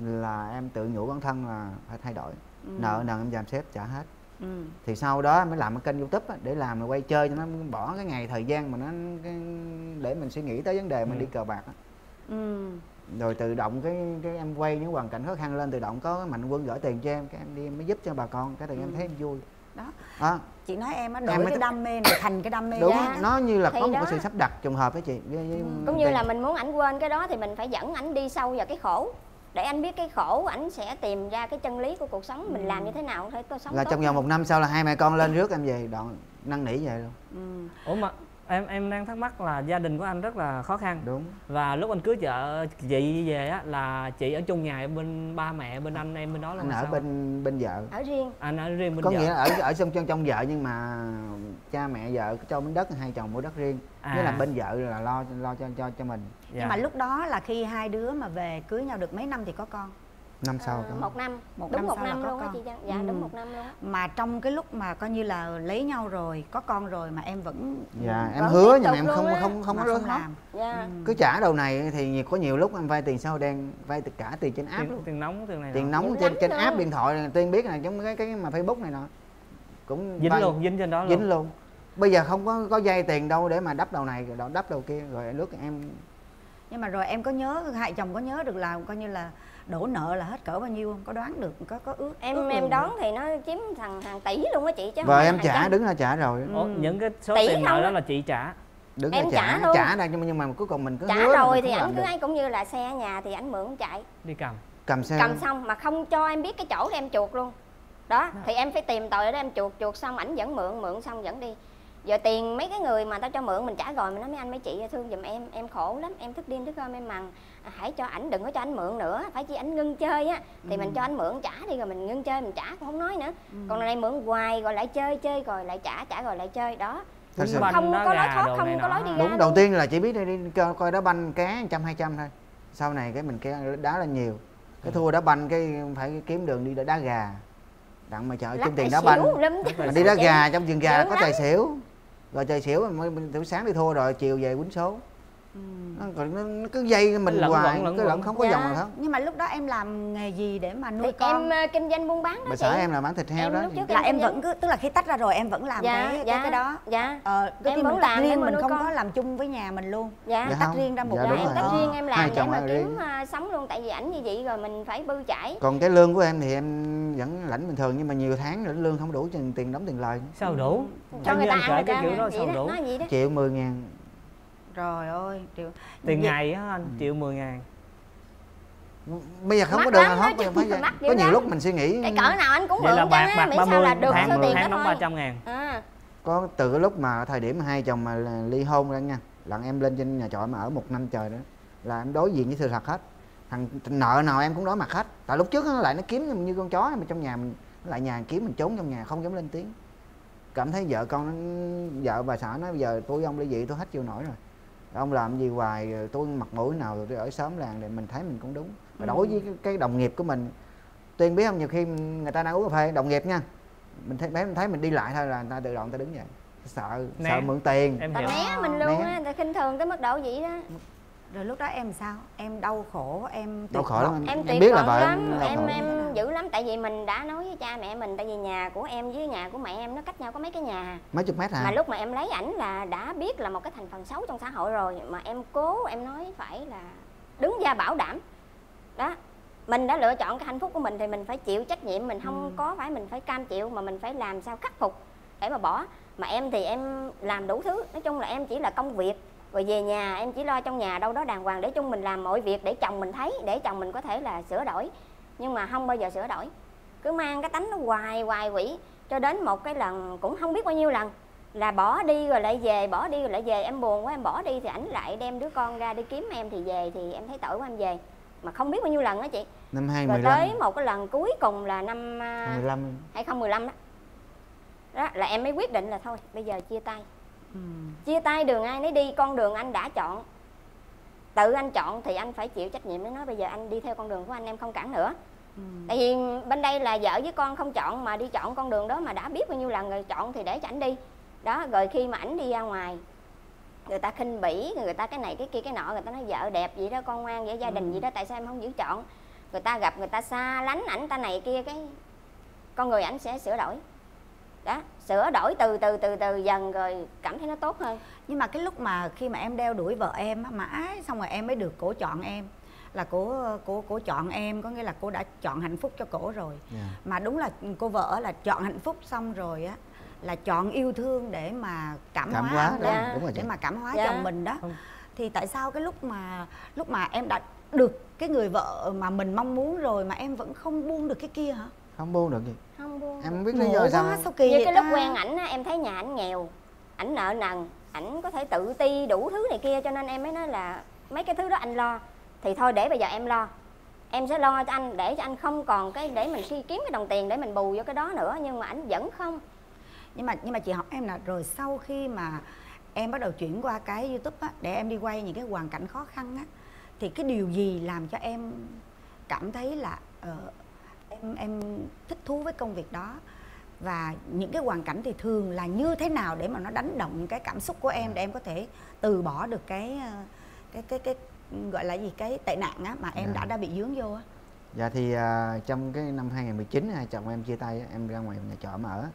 là em tự nhủ bản thân là phải thay đổi Ừ. nợ nần em dàn xếp trả hết Ừ. thì sau đó em mới làm cái kênh youtube á, để làm rồi quay chơi cho nó bỏ cái ngày thời gian mà nó cái, để mình suy nghĩ tới vấn đề mình Ừ. đi cờ bạc á. Ừ. rồi tự động cái cái em quay những hoàn cảnh khó khăn lên tự động có cái mạnh quân gửi tiền cho em cái em đi em mới giúp cho bà con cái em Ừ. thấy em vui Đó. đó chị nói em á Em đổi mới cái đam mê này thành cái đam mê đúng giá. nó như là Thì có một đó. cái sự sắp đặt trùng hợp với chị với, với cũng như tiền. là mình muốn ảnh quên cái đó thì mình phải dẫn ảnh đi sâu vào cái khổ để anh biết cái khổ ảnh sẽ tìm ra cái chân lý của cuộc sống mình làm như thế nào để tôi sống là tốt trong vòng một năm sau là hai mẹ con lên rước em về đoạn năn nỉ về luôn. Ừ. ủa mà em em đang thắc mắc là gia đình của anh rất là khó khăn. Đúng. Và lúc anh cưới vợ chị về á là chị ở chung nhà bên ba mẹ bên anh em bên đó luôn anh ở sao? bên bên vợ. Ở riêng. Anh ở riêng bên có vợ. nghĩa là ở ở trong trong trong vợ nhưng mà cha mẹ vợ cho miếng đất hai chồng mua đất riêng. À. nghĩa là bên vợ là lo lo cho cho cho mình. Dạ. nhưng mà lúc đó là khi hai đứa mà về cưới nhau được mấy năm thì có con năm sau Ờ, có một năm. Một đúng năm một sau là năm có luôn á con. chị Giang. Dạ Ừ. đúng một năm luôn mà trong cái lúc mà coi như là lấy nhau rồi có con rồi mà em vẫn dạ em Vẫn hứa nhưng mà em không không không mà có không làm. Dạ. Ừ. cứ trả đầu này thì có nhiều lúc em vay tiền sao đen vay tất cả tiền trên app tiền, luôn. tiền nóng tiền này tiền nóng trên trên luôn. app điện thoại này, tiên biết là giống cái cái mà facebook này nọ. Cũng dính vay- luôn dính trên đó luôn dính luôn. bây giờ không có có dây tiền đâu để mà đắp đầu này rồi đắp đầu kia rồi lúc em. Nhưng mà rồi em có nhớ hai chồng có nhớ được là coi như là đổ nợ là hết cỡ bao nhiêu không? Có đoán được có có ước ước em lượng em được? đoán thì nó chiếm thằng hàng tỷ luôn á chị chứ phải em trả trăm. đứng ra trả rồi. Ủa, những cái số Tỷ tiền nợ đó là chị trả? Đứng Em ra trả trả luôn. trả ra nhưng mà, nhưng mà cuối cùng mình cứ trả hứa là rồi thì ảnh làm cứ ấy cũng như là xe ở nhà thì ảnh mượn chạy. Đi cầm. Cầm xe cầm xong mà không cho em biết cái chỗ để em chuột luôn. Đó thì em phải tìm tội để em chuột chuột xong ảnh vẫn mượn mượn xong vẫn đi. Giờ tiền mấy cái người mà tao cho mượn mình trả rồi mình nói mấy anh mấy chị thương giùm em em khổ lắm em thức đêm thức hôm em mằn à, hãy cho ảnh đừng có cho ảnh mượn nữa. Phải chi ảnh ngưng chơi á thì mình cho ảnh mượn trả đi rồi mình ngưng chơi mình trả cũng không nói nữa. Còn này mượn hoài rồi lại chơi chơi rồi lại trả trả rồi lại chơi đó. Thật sự. không có lối thoát không có lối đi ra đúng đầu tiên là chỉ biết đi, đi coi, coi đá banh cá trăm hai trăm thôi. Sau này cái mình cái đá lên nhiều. Cái thua đá banh cái phải kiếm đường đi đá gà. Đặng mà chợ chung tiền đá banh. mà đi đá gà trong vườn gà có tài xỉu. Rồi tài xỉu mới từ sáng đi thua rồi chiều về quýnh số nó, còn nó, nó cứ dây mình Lẫn hoài lẫn cứ lẫn không có Dạ. dòng nào hết. Nhưng mà lúc đó em làm nghề gì để mà nuôi thì con? em ờ, kinh doanh buôn bán đó bà chị. xã em là bán thịt heo Em đó lúc trước là em vẫn cứ tức là khi tách ra rồi em vẫn làm dạ cái, dạ cái cái đó. dạ. Ờ cái Em khi vẫn làm để riêng mình không con. có làm chung với nhà mình luôn. Dạ. Dạ tách riêng ra một Dạ, dạ em tách riêng em Hai làm để chồng mà kiếm ờ, sống luôn tại vì ảnh như vậy rồi mình phải bư chải. Còn cái lương của em thì em vẫn lãnh bình thường nhưng mà nhiều tháng lãnh lương không đủ tiền tiền đóng tiền lời. Sao đủ? Cho người ta ăn cái kiểu đó sao đủ? triệu mười ngàn trời ơi triệu tiền Vậy- ngày á anh triệu mười ngàn. Bây giờ không Mắc có đường nào hết bây giờ chung phải mắc có nhiều lắm. lúc mình suy nghĩ. Cái cỡ nào anh cũng vậy là bạc bạc miễn ba sao mươi là được tháng số tiền tháng đó đóng thôi. ba trăm ngàn. À, có từ cái lúc mà thời điểm hai chồng mà ly hôn ra nha là em lên trên nhà trọ mà ở một năm trời đó là em đối diện với sự thật hết. Thằng nợ nào em cũng đối mặt hết. Tại lúc trước nó lại nó kiếm như con chó mà trong nhà mình lại nhà kiếm mình trốn trong nhà không dám lên tiếng. Cảm thấy vợ con nó, vợ bà xã nói bây giờ tôi với ông ly dị tôi hết chịu nổi rồi ông làm gì hoài tôi mặt mũi nào rồi tôi ở xóm làng để mình thấy mình cũng đúng. Và đối với cái, cái đồng nghiệp của mình tuyên biết không nhiều khi người ta đang uống cà phê đồng nghiệp nha. Mình thấy mình thấy mình đi lại thôi là người ta tự động người ta đứng dậy. Sợ Né. sợ mượn tiền. em hiểu. Né mình luôn á người ta khinh thường tới mức độ vậy đó rồi lúc đó em sao? Em đau khổ em đau khổ lắm. Em em tuyệt biết là vọng vợ lắm. em khổ. em dữ lắm tại vì mình đã nói với cha mẹ mình tại vì nhà của em với nhà của mẹ em nó cách nhau có mấy cái nhà. Mấy chục mét hả? Mà lúc mà em lấy ảnh là đã biết là một cái thành phần xấu trong xã hội rồi mà em cố em nói phải là đứng ra bảo đảm. Đó mình đã lựa chọn cái hạnh phúc của mình thì mình phải chịu trách nhiệm mình không có phải mình phải cam chịu mà mình phải làm sao khắc phục để mà bỏ. Mà em thì em làm đủ thứ nói chung là em chỉ là công việc rồi về nhà em chỉ lo trong nhà đâu đó đàng hoàng để chung mình làm mọi việc để chồng mình thấy để chồng mình có thể là sửa đổi. Nhưng mà không bao giờ sửa đổi. Cứ mang cái tánh nó hoài hoài quỷ cho đến một cái lần cũng không biết bao nhiêu lần là bỏ đi rồi lại về bỏ đi rồi lại về. Em buồn quá em bỏ đi thì ảnh lại đem đứa con ra đi kiếm em thì về thì em thấy tội quá em về. Mà không biết bao nhiêu lần á chị. Năm hai rồi mười lăm. tới một cái lần cuối cùng là năm à, mười lăm. 2015 đó đó là em mới quyết định là thôi bây giờ chia tay Ừ. chia tay đường ai nấy đi con đường anh đã chọn. Tự anh chọn thì anh phải chịu trách nhiệm với nó. Bây giờ anh đi theo con đường của anh em không cản nữa. Ừ. tại vì bên đây là vợ với con không chọn mà đi chọn con đường đó mà đã biết bao nhiêu lần rồi chọn thì để cho ảnh đi. Đó rồi khi mà ảnh đi ra ngoài người ta khinh bỉ người ta cái này cái kia cái nọ người ta nói vợ đẹp vậy đó con ngoan vậy gia đình vậy đó tại sao em không giữ chọn? Người ta gặp người ta xa lánh ảnh ta này kia cái con người ảnh sẽ sửa đổi đó sửa đổi từ từ từ từ dần rồi cảm thấy nó tốt hơn. Nhưng mà cái lúc mà khi mà em đeo đuổi vợ em á, mãi xong rồi em mới được cổ chọn em. Là cổ cổ cổ chọn em có nghĩa là cô đã chọn hạnh phúc cho cổ rồi. Dạ. mà đúng là cô vợ là chọn hạnh phúc xong rồi á là chọn yêu thương để mà cảm, cảm hóa hóa đó đúng rồi để mà cảm hóa Dạ. chồng mình đó. Không. thì tại sao cái lúc mà lúc mà em đã được cái người vợ mà mình mong muốn rồi mà em vẫn không buông được cái kia hả? Không buông được gì không buông em không biết lý do sao. sao kỳ như vậy cái lúc ta? quen ảnh á, em thấy nhà ảnh nghèo ảnh nợ nần ảnh có thể tự ti đủ thứ này kia cho nên em mới nói là mấy cái thứ đó anh lo. Thì thôi để bây giờ em lo. Em sẽ lo cho anh để cho anh không còn cái để mình khi kiếm cái đồng tiền để mình bù vô cái đó nữa nhưng mà ảnh vẫn không. Nhưng mà nhưng mà chị hỏi em là rồi sau khi mà em bắt đầu chuyển qua cái youtube á để em đi quay những cái hoàn cảnh khó khăn á thì cái điều gì làm cho em cảm thấy là ờ, em thích thú với công việc đó. Và những cái hoàn cảnh thì thường là như thế nào để mà nó đánh động cái cảm xúc của em để em có thể từ bỏ được cái ờ, cái cái cái gọi là gì cái tệ nạn á mà em Dạ. đã đã bị dướng vô á? Dạ thì à, trong cái năm 2019 hai chồng em chia tay em ra ngoài nhà trọ mà ở.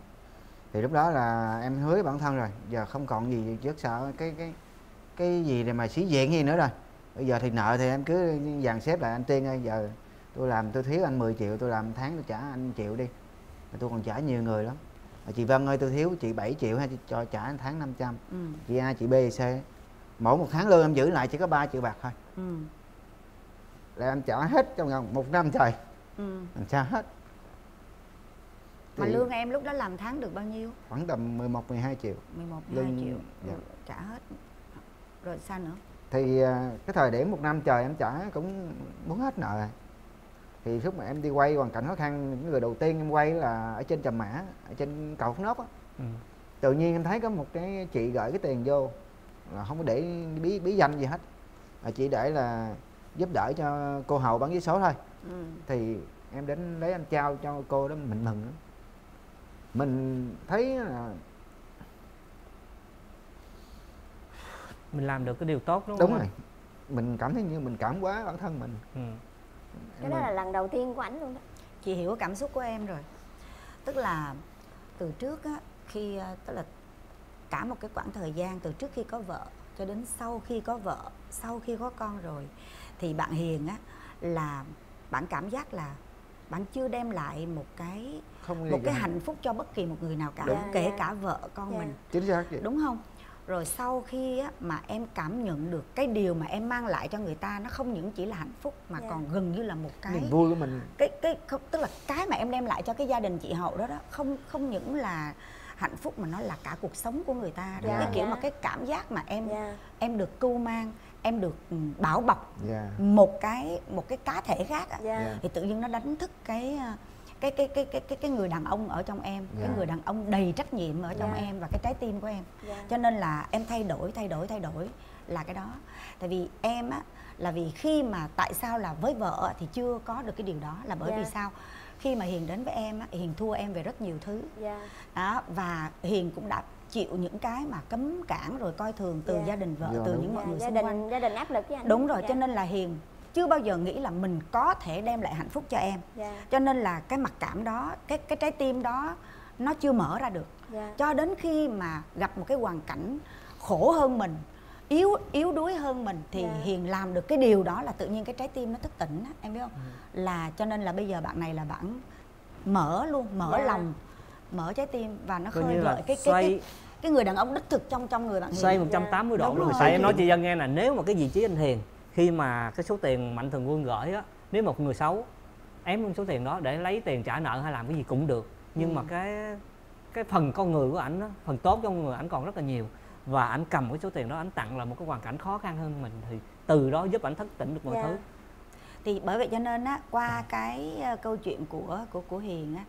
Thì lúc đó là em hứa với bản thân rồi giờ không còn gì rất sợ cái cái cái gì để mà sĩ diện gì nữa rồi. Bây giờ thì nợ thì em cứ dàn xếp lại anh tiên ơi giờ tôi làm tôi thiếu anh 10 triệu tôi làm tháng tôi trả anh triệu đi. Mà tôi còn trả nhiều người lắm. Mà chị Vân ơi tôi thiếu chị 7 triệu hay cho trả anh tháng 500 ừ. Chị A chị B C. Mỗi một tháng lương em giữ lại chỉ có 3 triệu bạc thôi. Ừ. Là em trả hết trong vòng một năm trời. Ừ. Em trả hết? Mà Thì- lương em lúc đó làm tháng được bao nhiêu? Khoảng tầm 11 12 triệu. 11 Lương- 2 triệu. dạ. Trả hết. Rồi sao nữa? Thì à, cái thời điểm một năm trời em trả cũng muốn hết nợ. rồi thì lúc mà em đi quay hoàn cảnh khó khăn những người đầu tiên em quay là ở trên trầm mã ở trên cầu Phúc Nốt á Ừ. tự nhiên em thấy có một cái chị gửi cái tiền vô là không có để bí bí danh gì hết là chỉ để là giúp đỡ cho cô hầu bán vé số thôi ừ. thì em đến lấy anh trao cho cô đó mình mừng lắm mình thấy là mình làm được cái điều tốt đúng, đúng không rồi mình cảm thấy như mình cảm quá bản thân mình Ừ. cái đó là lần đầu tiên của ảnh luôn đó. Chị hiểu cảm xúc của em rồi. Tức là từ trước á khi ờ, tức là cả một cái quãng thời gian từ trước khi có vợ cho đến sau khi có vợ sau khi có con rồi thì bạn hiền á là bạn cảm giác là bạn chưa đem lại một cái không một cái hạnh phúc cho bất kỳ một người nào cả Đúng. kể cả vợ con Dạ. mình. Chính xác vậy đúng không rồi sau khi á, mà em cảm nhận được cái điều mà em mang lại cho người ta nó không những chỉ là hạnh phúc mà Dạ. còn gần như là một cái niềm vui của mình cái cái không, tức là cái mà em đem lại cho cái gia đình chị hậu đó đó không không những là hạnh phúc mà nó là cả cuộc sống của người ta đó Dạ. cái kiểu Dạ. mà cái cảm giác mà em dạ em được cưu mang em được ừ, bảo bọc dạ một cái một cái cá thể khác á, dạ Dạ. thì tự nhiên nó đánh thức cái ờ, cái cái cái cái cái, cái người đàn ông ở trong em cái Dạ. người đàn ông đầy trách nhiệm ở trong Dạ. em và cái trái tim của em dạ cho nên là em thay đổi thay đổi thay đổi là cái đó tại vì em á là vì khi mà tại sao là với vợ thì chưa có được cái điều đó là bởi Dạ. vì sao khi mà hiền đến với em á hiền thua em về rất nhiều thứ dạ đó và hiền cũng đã chịu những cái mà cấm cản rồi coi thường từ Dạ. gia đình vợ Dạ, từ đúng. những mọi Dạ, người gia xung đình quanh gia đình áp lực với anh đúng rồi dạ. cho nên là hiền chưa bao giờ nghĩ là mình có thể đem lại hạnh phúc cho em. Dạ. Cho nên là cái mặc cảm đó cái cái trái tim đó nó chưa mở ra được. Dạ. Cho đến khi mà gặp một cái hoàn cảnh khổ hơn mình yếu yếu đuối hơn mình thì Dạ. hiền làm được cái điều đó là tự nhiên cái trái tim nó thức tỉnh á, em biết không? Là cho nên là bây giờ bạn này là bạn mở luôn mở Dạ. lòng mở trái tim và nó coi khơi gợi cái cái, xoay cái cái người đàn ông đích thực trong trong người bạn hiền. xoay 180 độ Đúng luôn. rồi. tại em nói chị dân nghe là nếu mà cái vị trí anh hiền khi mà cái số tiền mạnh thường quân gửi á nếu một người xấu ém luôn số tiền đó để lấy tiền trả nợ hay làm cái gì cũng được nhưng Ừ. mà cái cái phần con người của ảnh á, phần tốt trong người ảnh còn rất là nhiều và ảnh cầm cái số tiền đó ảnh tặng là một cái hoàn cảnh khó khăn hơn mình thì từ đó giúp ảnh thức tỉnh được mọi Dạ. thứ thì bởi vậy cho nên á qua cái ờ, câu chuyện của của của hiền á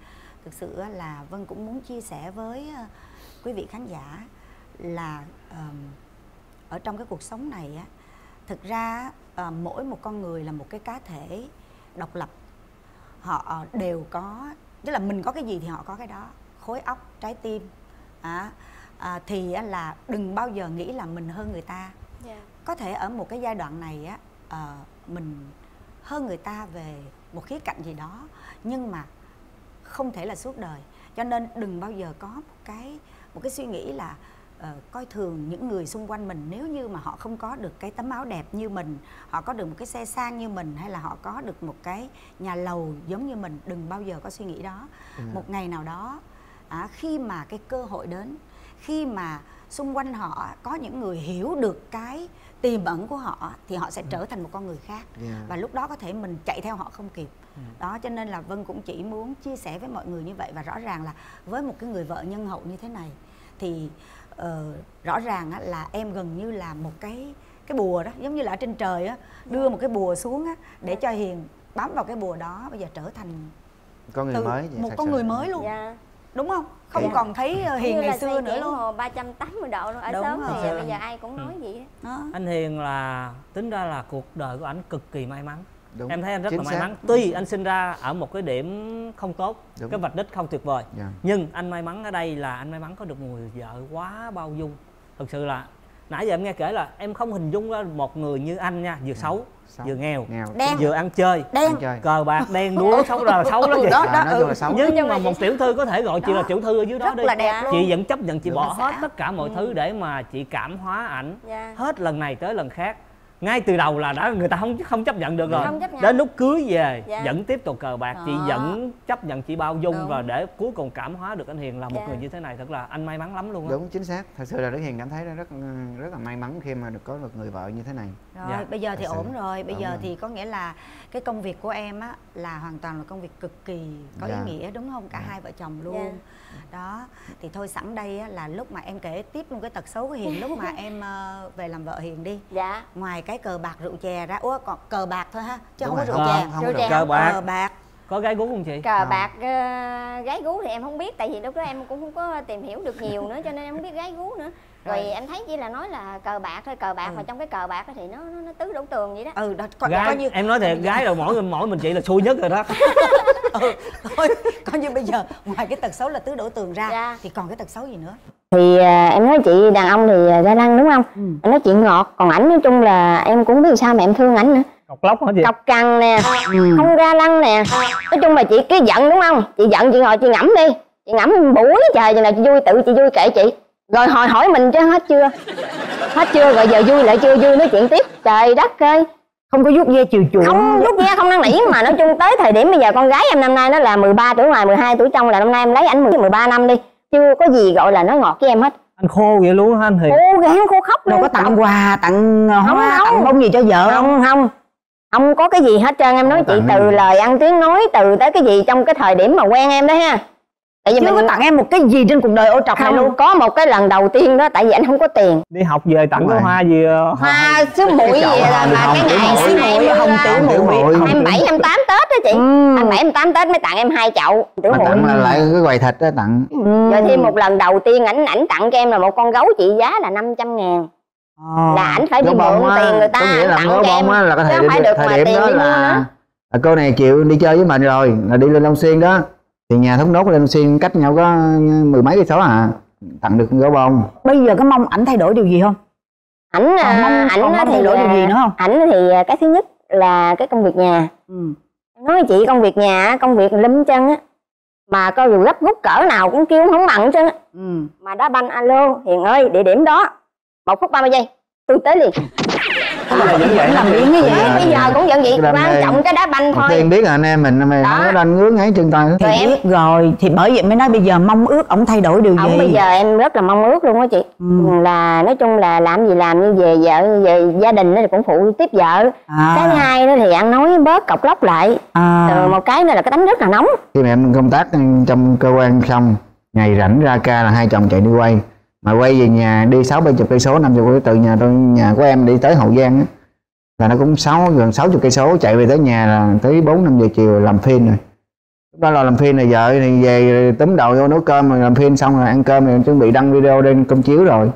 thực sự á, là vân cũng muốn chia sẻ với ờ, quý vị khán giả là ờm, ở trong cái cuộc sống này á thực ra ờ, mỗi một con người là một cái cá thể độc lập. Họ đều có tức là mình có cái gì thì họ có cái đó khối óc trái tim à, à, thì á, là đừng bao giờ nghĩ là mình hơn người ta. Dạ. Có thể ở một cái giai đoạn này á ờ, mình hơn người ta về một khía cạnh gì đó nhưng mà không thể là suốt đời. Cho nên đừng bao giờ có một cái một cái suy nghĩ là ờ, coi thường những người xung quanh mình. Nếu như mà họ không có được cái tấm áo đẹp như mình họ có được một cái xe sang như mình hay là họ có được một cái nhà lầu giống như mình đừng bao giờ có suy nghĩ đó. Ừ. một ngày nào đó à, khi mà cái cơ hội đến khi mà xung quanh họ có những người hiểu được cái tiềm ẩn của họ thì họ sẽ trở thành một con người khác. Dạ. và lúc đó có thể mình chạy theo họ không kịp. Đó cho nên là vân cũng chỉ muốn chia sẻ với mọi người như vậy. Và rõ ràng là với một cái người vợ nhân hậu như thế này thì ờ, rõ ràng á, là em gần như là một cái cái bùa đó giống như là ở trên trời á đưa một cái bùa xuống á để cho hiền bám vào cái bùa đó bây giờ trở thành con người từ mới vậy, một con sự. người mới luôn. Dạ. Đúng không? Không Dạ. còn thấy ờ, hiền như ngày xưa nữa luôn. hồ 380 độ luôn ở Đúng sớm rồi. thì bây giờ ai cũng nói Ừ. vậy đó. Anh hiền là tính ra là cuộc đời của ảnh cực kỳ may mắn Đúng. em thấy anh rất Chính là may xác. mắn tuy anh sinh ra ở một cái điểm không tốt Đúng. cái vạch đích không tuyệt vời Dạ. nhưng anh may mắn ở đây là anh may mắn có được một người vợ quá bao dung thực sự là nãy giờ em nghe kể là em không hình dung ra một người như anh nha vừa xấu Xấu. vừa nghèo nghèo Đen. vừa ăn chơi đen Ăn chơi cờ bạc đen đúa xấu ra là xấu lắm chị đó, à, nói chung là xấu nhưng mà một tiểu thư có thể gọi chị là Đó. tiểu thư ở dưới đó rất đi là đẹp luôn chị vẫn chấp nhận chị Đúng. bỏ hết tất cả mọi Ừ. thứ để mà chị cảm hóa ảnh dạ hết lần này tới lần khác ngay từ đầu là đã người ta không không chấp nhận được rồi Không chấp nhận. đến lúc cưới về Dạ. vẫn tiếp tục cờ bạc chị Đó. vẫn chấp nhận chị bao dung Đúng. và để cuối cùng cảm hóa được anh Hiền là một Dạ. người như thế này thật là anh may mắn lắm luôn á đúng chính xác thật sự là đức hiền cảm thấy rất rất là may mắn khi mà được có được người vợ như thế này Rồi, Dạ. bây giờ thì Thật ổn rồi. Bây Ổn giờ rồi. thì có nghĩa là cái công việc của em á là hoàn toàn là công việc cực kỳ có Dạ. ý nghĩa đúng không? Cả hai vợ chồng luôn. Dạ. Đó. Thì thôi sẵn đây á, là lúc mà em kể tiếp luôn cái tật xấu của Hiền lúc mà [LAUGHS] em ờ, về làm vợ Hiền đi. dạ Ngoài cái cờ bạc rượu chè ra, ủa còn cờ bạc thôi ha, chứ Đúng không có rồi, rượu không, chè. Rượu chè cờ bạc Cờ bạc. có gái gú không chị cờ Không. bạc ờ, gái gú thì em không biết tại vì lúc đó em cũng không có tìm hiểu được nhiều nữa cho nên em không biết gái gú nữa rồi Rồi. em thấy chỉ là nói là cờ bạc thôi cờ bạc Ừ. mà trong cái cờ bạc thì nó nó, nó tứ đổ tường vậy đó Ừ đó coi, gái coi như em nói thiệt gái rồi mỗi mỗi mình chị là xui nhất rồi đó [LAUGHS] ừ, thôi coi như bây giờ ngoài cái tật xấu là tứ đổ tường ra Dạ. thì còn cái tật xấu gì nữa? thì à, em nói chị đàn ông thì à, ga lăng đúng không Ừ. em nói chuyện ngọt còn ảnh nói chung là em cũng biết sao mà em thương ảnh nữa cọc lóc hả chị cọc cằn nè Ừ. không ga lăng nè nói chung là chị cứ giận đúng không chị giận chị ngồi chị ngẫm đi chị ngẫm buổi trời chừng nào chị vui tự chị vui kệ chị rồi hỏi hỏi mình chứ hết chưa? Hết chưa? Rồi giờ vui lại chưa? Vui nói chuyện tiếp. Trời đất ơi. Không có vuốt ve chiều chuộng. không lúc ra không năn nỉ mà nói chung tới thời điểm bây giờ con gái em năm nay nó là 13 tuổi ngoài 12 tuổi trong là năm nay em lấy ảnh 13 năm đi. Chưa có gì gọi là nói ngọt với em hết. Anh khô vậy luôn hả anh Hiền? Cố gắng khô khóc đâu có tặng quà tặng ờ, Không, hoa không. tặng bông gì cho vợ không không? không. Có cái gì hết trơn em nói chị từ lời ăn tiếng nói từ tới cái gì trong cái thời điểm mà quen em đó ha tại vì có mình tặng em một cái gì trên cuộc đời ô trọc này không. luôn. Có một cái lần đầu tiên đó tại vì anh không có tiền. Đi học về tặng cái hoa gì ờ, hoa sứ muội gì là mà cái ngày hồng tử tử muội. muội. em bảy em tám tết đó chị. Ừ. anh bảy em tám tết mới tặng em hai chậu. Mà tặng là lại cái quầy thịt đó tặng. Rồi thêm một lần đầu tiên ảnh ảnh tặng cho em là một con gấu trị giá là 500 ngàn. Ờ. là ảnh phải đi mượn tiền người ta có nghĩa là tặng cho em. là có chứ thể không phải được thời mà điểm tiền đó đi mua nữa. là là cô này chịu đi chơi với mình rồi là đi lên Long Xuyên đó thì nhà thốt nốt lên Xuyên cách nhau có mười mấy cây số à. Tặng được gấu bông. Bây giờ có mong ảnh thay đổi điều gì không? Ảnh à, mong- ảnh còn mong thì thay đổi điều gì nữa không? ảnh thì à, cái thứ nhất là cái công việc nhà. Ừ. nói chị công việc nhà công việc lâm chân á mà coi dù gấp rút cỡ nào cũng kêu không bằng hết trơn á. Ừ. mà đá banh alo hiền ơi địa điểm đó. Một phút 30 giây. Tôi tới liền Vẫn làm biến cái Đấy, vậy bây giờ cũng vẫn vậy. quan trọng cái đá banh thôi. Tiên biết là anh em mình mày Đó. không có đánh ngứa ngáy chân tay. Thì Rồi em- biết rồi thì bởi vậy mới nói bây giờ mong ước ổng thay đổi điều gì? bây giờ em rất là mong ước luôn á chị. Ừ. là nói chung là làm gì làm như về vợ về gia đình nó thì cũng phụ tiếp vợ. À, cái hai nữa thì ăn nói bớt cọc lóc lại. À, rồi một cái nữa là cái tánh rất là nóng. Khi mà em công tác trong cơ quan xong ngày rảnh ra ca là hai chồng chạy đi quay mà quay về nhà đi sáu bảy chục cây số năm chục từ nhà tôi nhà của em đi tới hậu giang á. Là nó cũng sáu gần sáu chục cây số chạy về tới nhà là tới bốn năm giờ chiều làm phim rồi. Lúc đó là làm phim rồi vợ thì về túm đầu vô nấu cơm rồi làm phim xong rồi ăn cơm rồi chuẩn bị đăng video lên công chiếu rồi.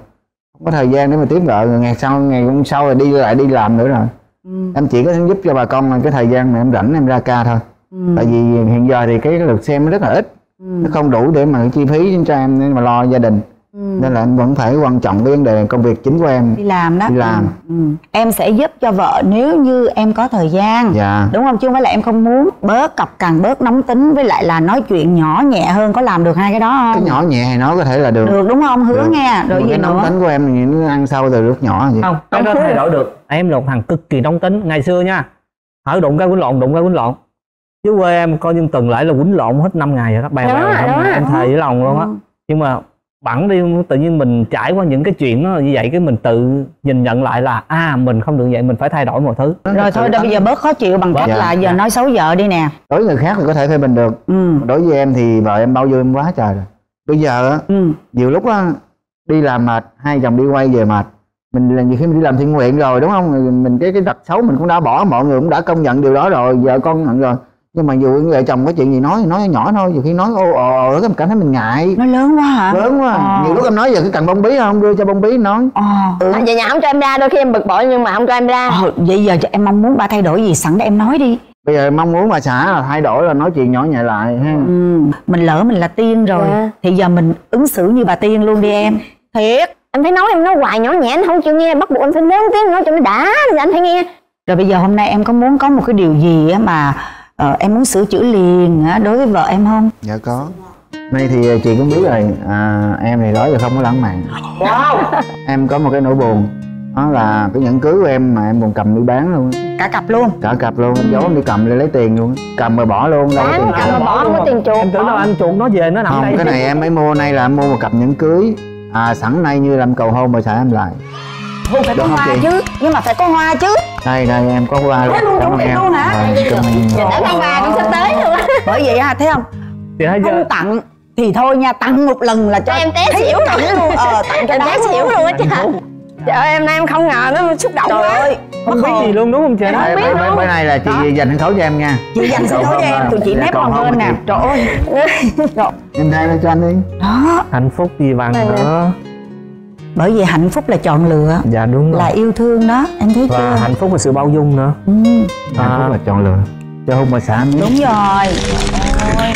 Không có thời gian để mà tiếp vợ rồi ngày sau ngày hôm sau rồi đi lại đi làm nữa rồi. Ừ, em chỉ có giúp cho bà con là cái thời gian mà em rảnh em ra ca thôi. Ừ, tại vì hiện giờ thì cái lượt xem nó rất là ít. Ừ, nó không đủ để mà chi phí cho em để mà lo gia đình ừ. nên là em vẫn phải quan trọng cái vấn đề công việc chính của em. Đi làm đó. Đi làm. ừ. ừ. em sẽ giúp cho vợ nếu như em có thời gian. Dạ. Đúng không? Chứ không phải là em không muốn bớt cọc cằn bớt nóng tính với lại là nói chuyện nhỏ nhẹ hơn có làm được hai cái đó cái không nhỏ nhẹ hay nói có thể là được, được đúng không? Hứa Được. nghe rồi gì cái nóng nữa? tính của em thì nó ăn sâu từ lúc nhỏ vậy. Không cái đó thay đổi được. Em là một thằng cực kỳ nóng tính. Ngày xưa nha hỏi đụng cái quýnh lộn đụng cái quýnh lộn. Chứ quê em coi như tuần lễ là quýnh lộn hết 5 ngày rồi đó. Bèo bèo em thề với lòng luôn á. Ừ. nhưng mà bẵng đi tự nhiên mình trải qua những cái chuyện nó như vậy cái mình tự nhìn nhận lại là à mình không được vậy mình phải thay đổi mọi thứ. Rồi thôi bây giờ bớt khó chịu bằng cách Dạ, là giờ dạ. nói xấu vợ đi nè. Đối với người khác thì có thể phê bình được. Ừ. Đối với em thì vợ em bao dung em quá trời rồi. Bây giờ á ừ. nhiều lúc á đi làm mệt hai chồng đi quay về mệt. Mình là nhiều khi mình đi làm thiện nguyện rồi đúng không? Mình, mình cái cái tật xấu mình cũng đã bỏ mọi người cũng đã công nhận điều đó rồi vợ con nhận rồi nhưng mà dù vợ chồng có chuyện gì nói thì nói nhỏ thôi nhiều khi nói ồ ồ ồ cái mình cảm thấy mình ngại. Nó lớn quá hả? Lớn quá. Ờ. nhiều lúc em nói giờ cái cần bông bí không đưa cho bông bí nói. Ờ. À, về nhà không cho em ra đôi khi em bực bội nhưng mà không cho em ra. Ờ, vậy giờ cho em mong muốn ba thay đổi gì sẵn để em nói đi. Bây giờ mong muốn bà xã là thay đổi là nói chuyện nhỏ nhẹ lại ha. Ừ. mình lỡ mình là tiên rồi Dạ. thì giờ mình ứng xử như bà tiên luôn đi em. Thiệt. Em phải nói em nói hoài nhỏ nhẹ anh không chịu nghe bắt buộc em phải lớn tiếng nói cho nó đã thì anh phải nghe. Rồi bây giờ hôm nay em có muốn có một cái điều gì á mà ờ, em muốn sửa chữa liền á đối với vợ em không? Dạ có. Nay thì chị cũng biết rồi. À, em thì đó giờ không có lãng mạn. [LAUGHS] Em có một cái nỗi buồn. Đó là cái nhẫn cưới của em mà em còn cầm đi bán luôn cả cặp luôn? Cả cặp luôn. Em giấu em đi cầm để lấy tiền luôn cầm rồi bỏ luôn đâu có tiền cầm mà bỏ không có tiền chuột em tưởng đâu anh chuột nó về nó nằm không đây. cái này em mới mua nay là em mua một cặp nhẫn cưới. À sẵn nay như làm cầu hôn mà xài em lại? Thôi phải có không hoa chứ. Nhưng mà phải có hoa chứ đây đây em có qua luôn Thế luôn, Cảm chuẩn bị em. luôn hả? Ở con bà cũng sắp tới luôn á. Bởi vậy ha thấy không? Thì thấy Không tặng thì thôi nha Tặng một lần là cho Em té xỉu tặng luôn. luôn. Ờ tặng cho Em đó té xỉu luôn á trời Trời ơi em nay em không ngờ nó xúc động Trời quá. ơi không biết gì luôn đúng không chị? Đây, bữa, bữa, bữa nay là chị dành sân khấu cho em nha. Chị dành sân khấu cho em Tụi chị Dạ, nép còn của nè. Trời ơi. Em thay lên cho anh đi. Đó. Hạnh phúc gì bằng Này nữa Bởi vì hạnh phúc là chọn lựa. Dạ đúng rồi. Là yêu thương đó Em thấy và chưa? hạnh phúc và sự bao dung nữa. Ừ, hạnh phúc là chọn lựa. Mà xã em biết Đúng rồi. Ơi.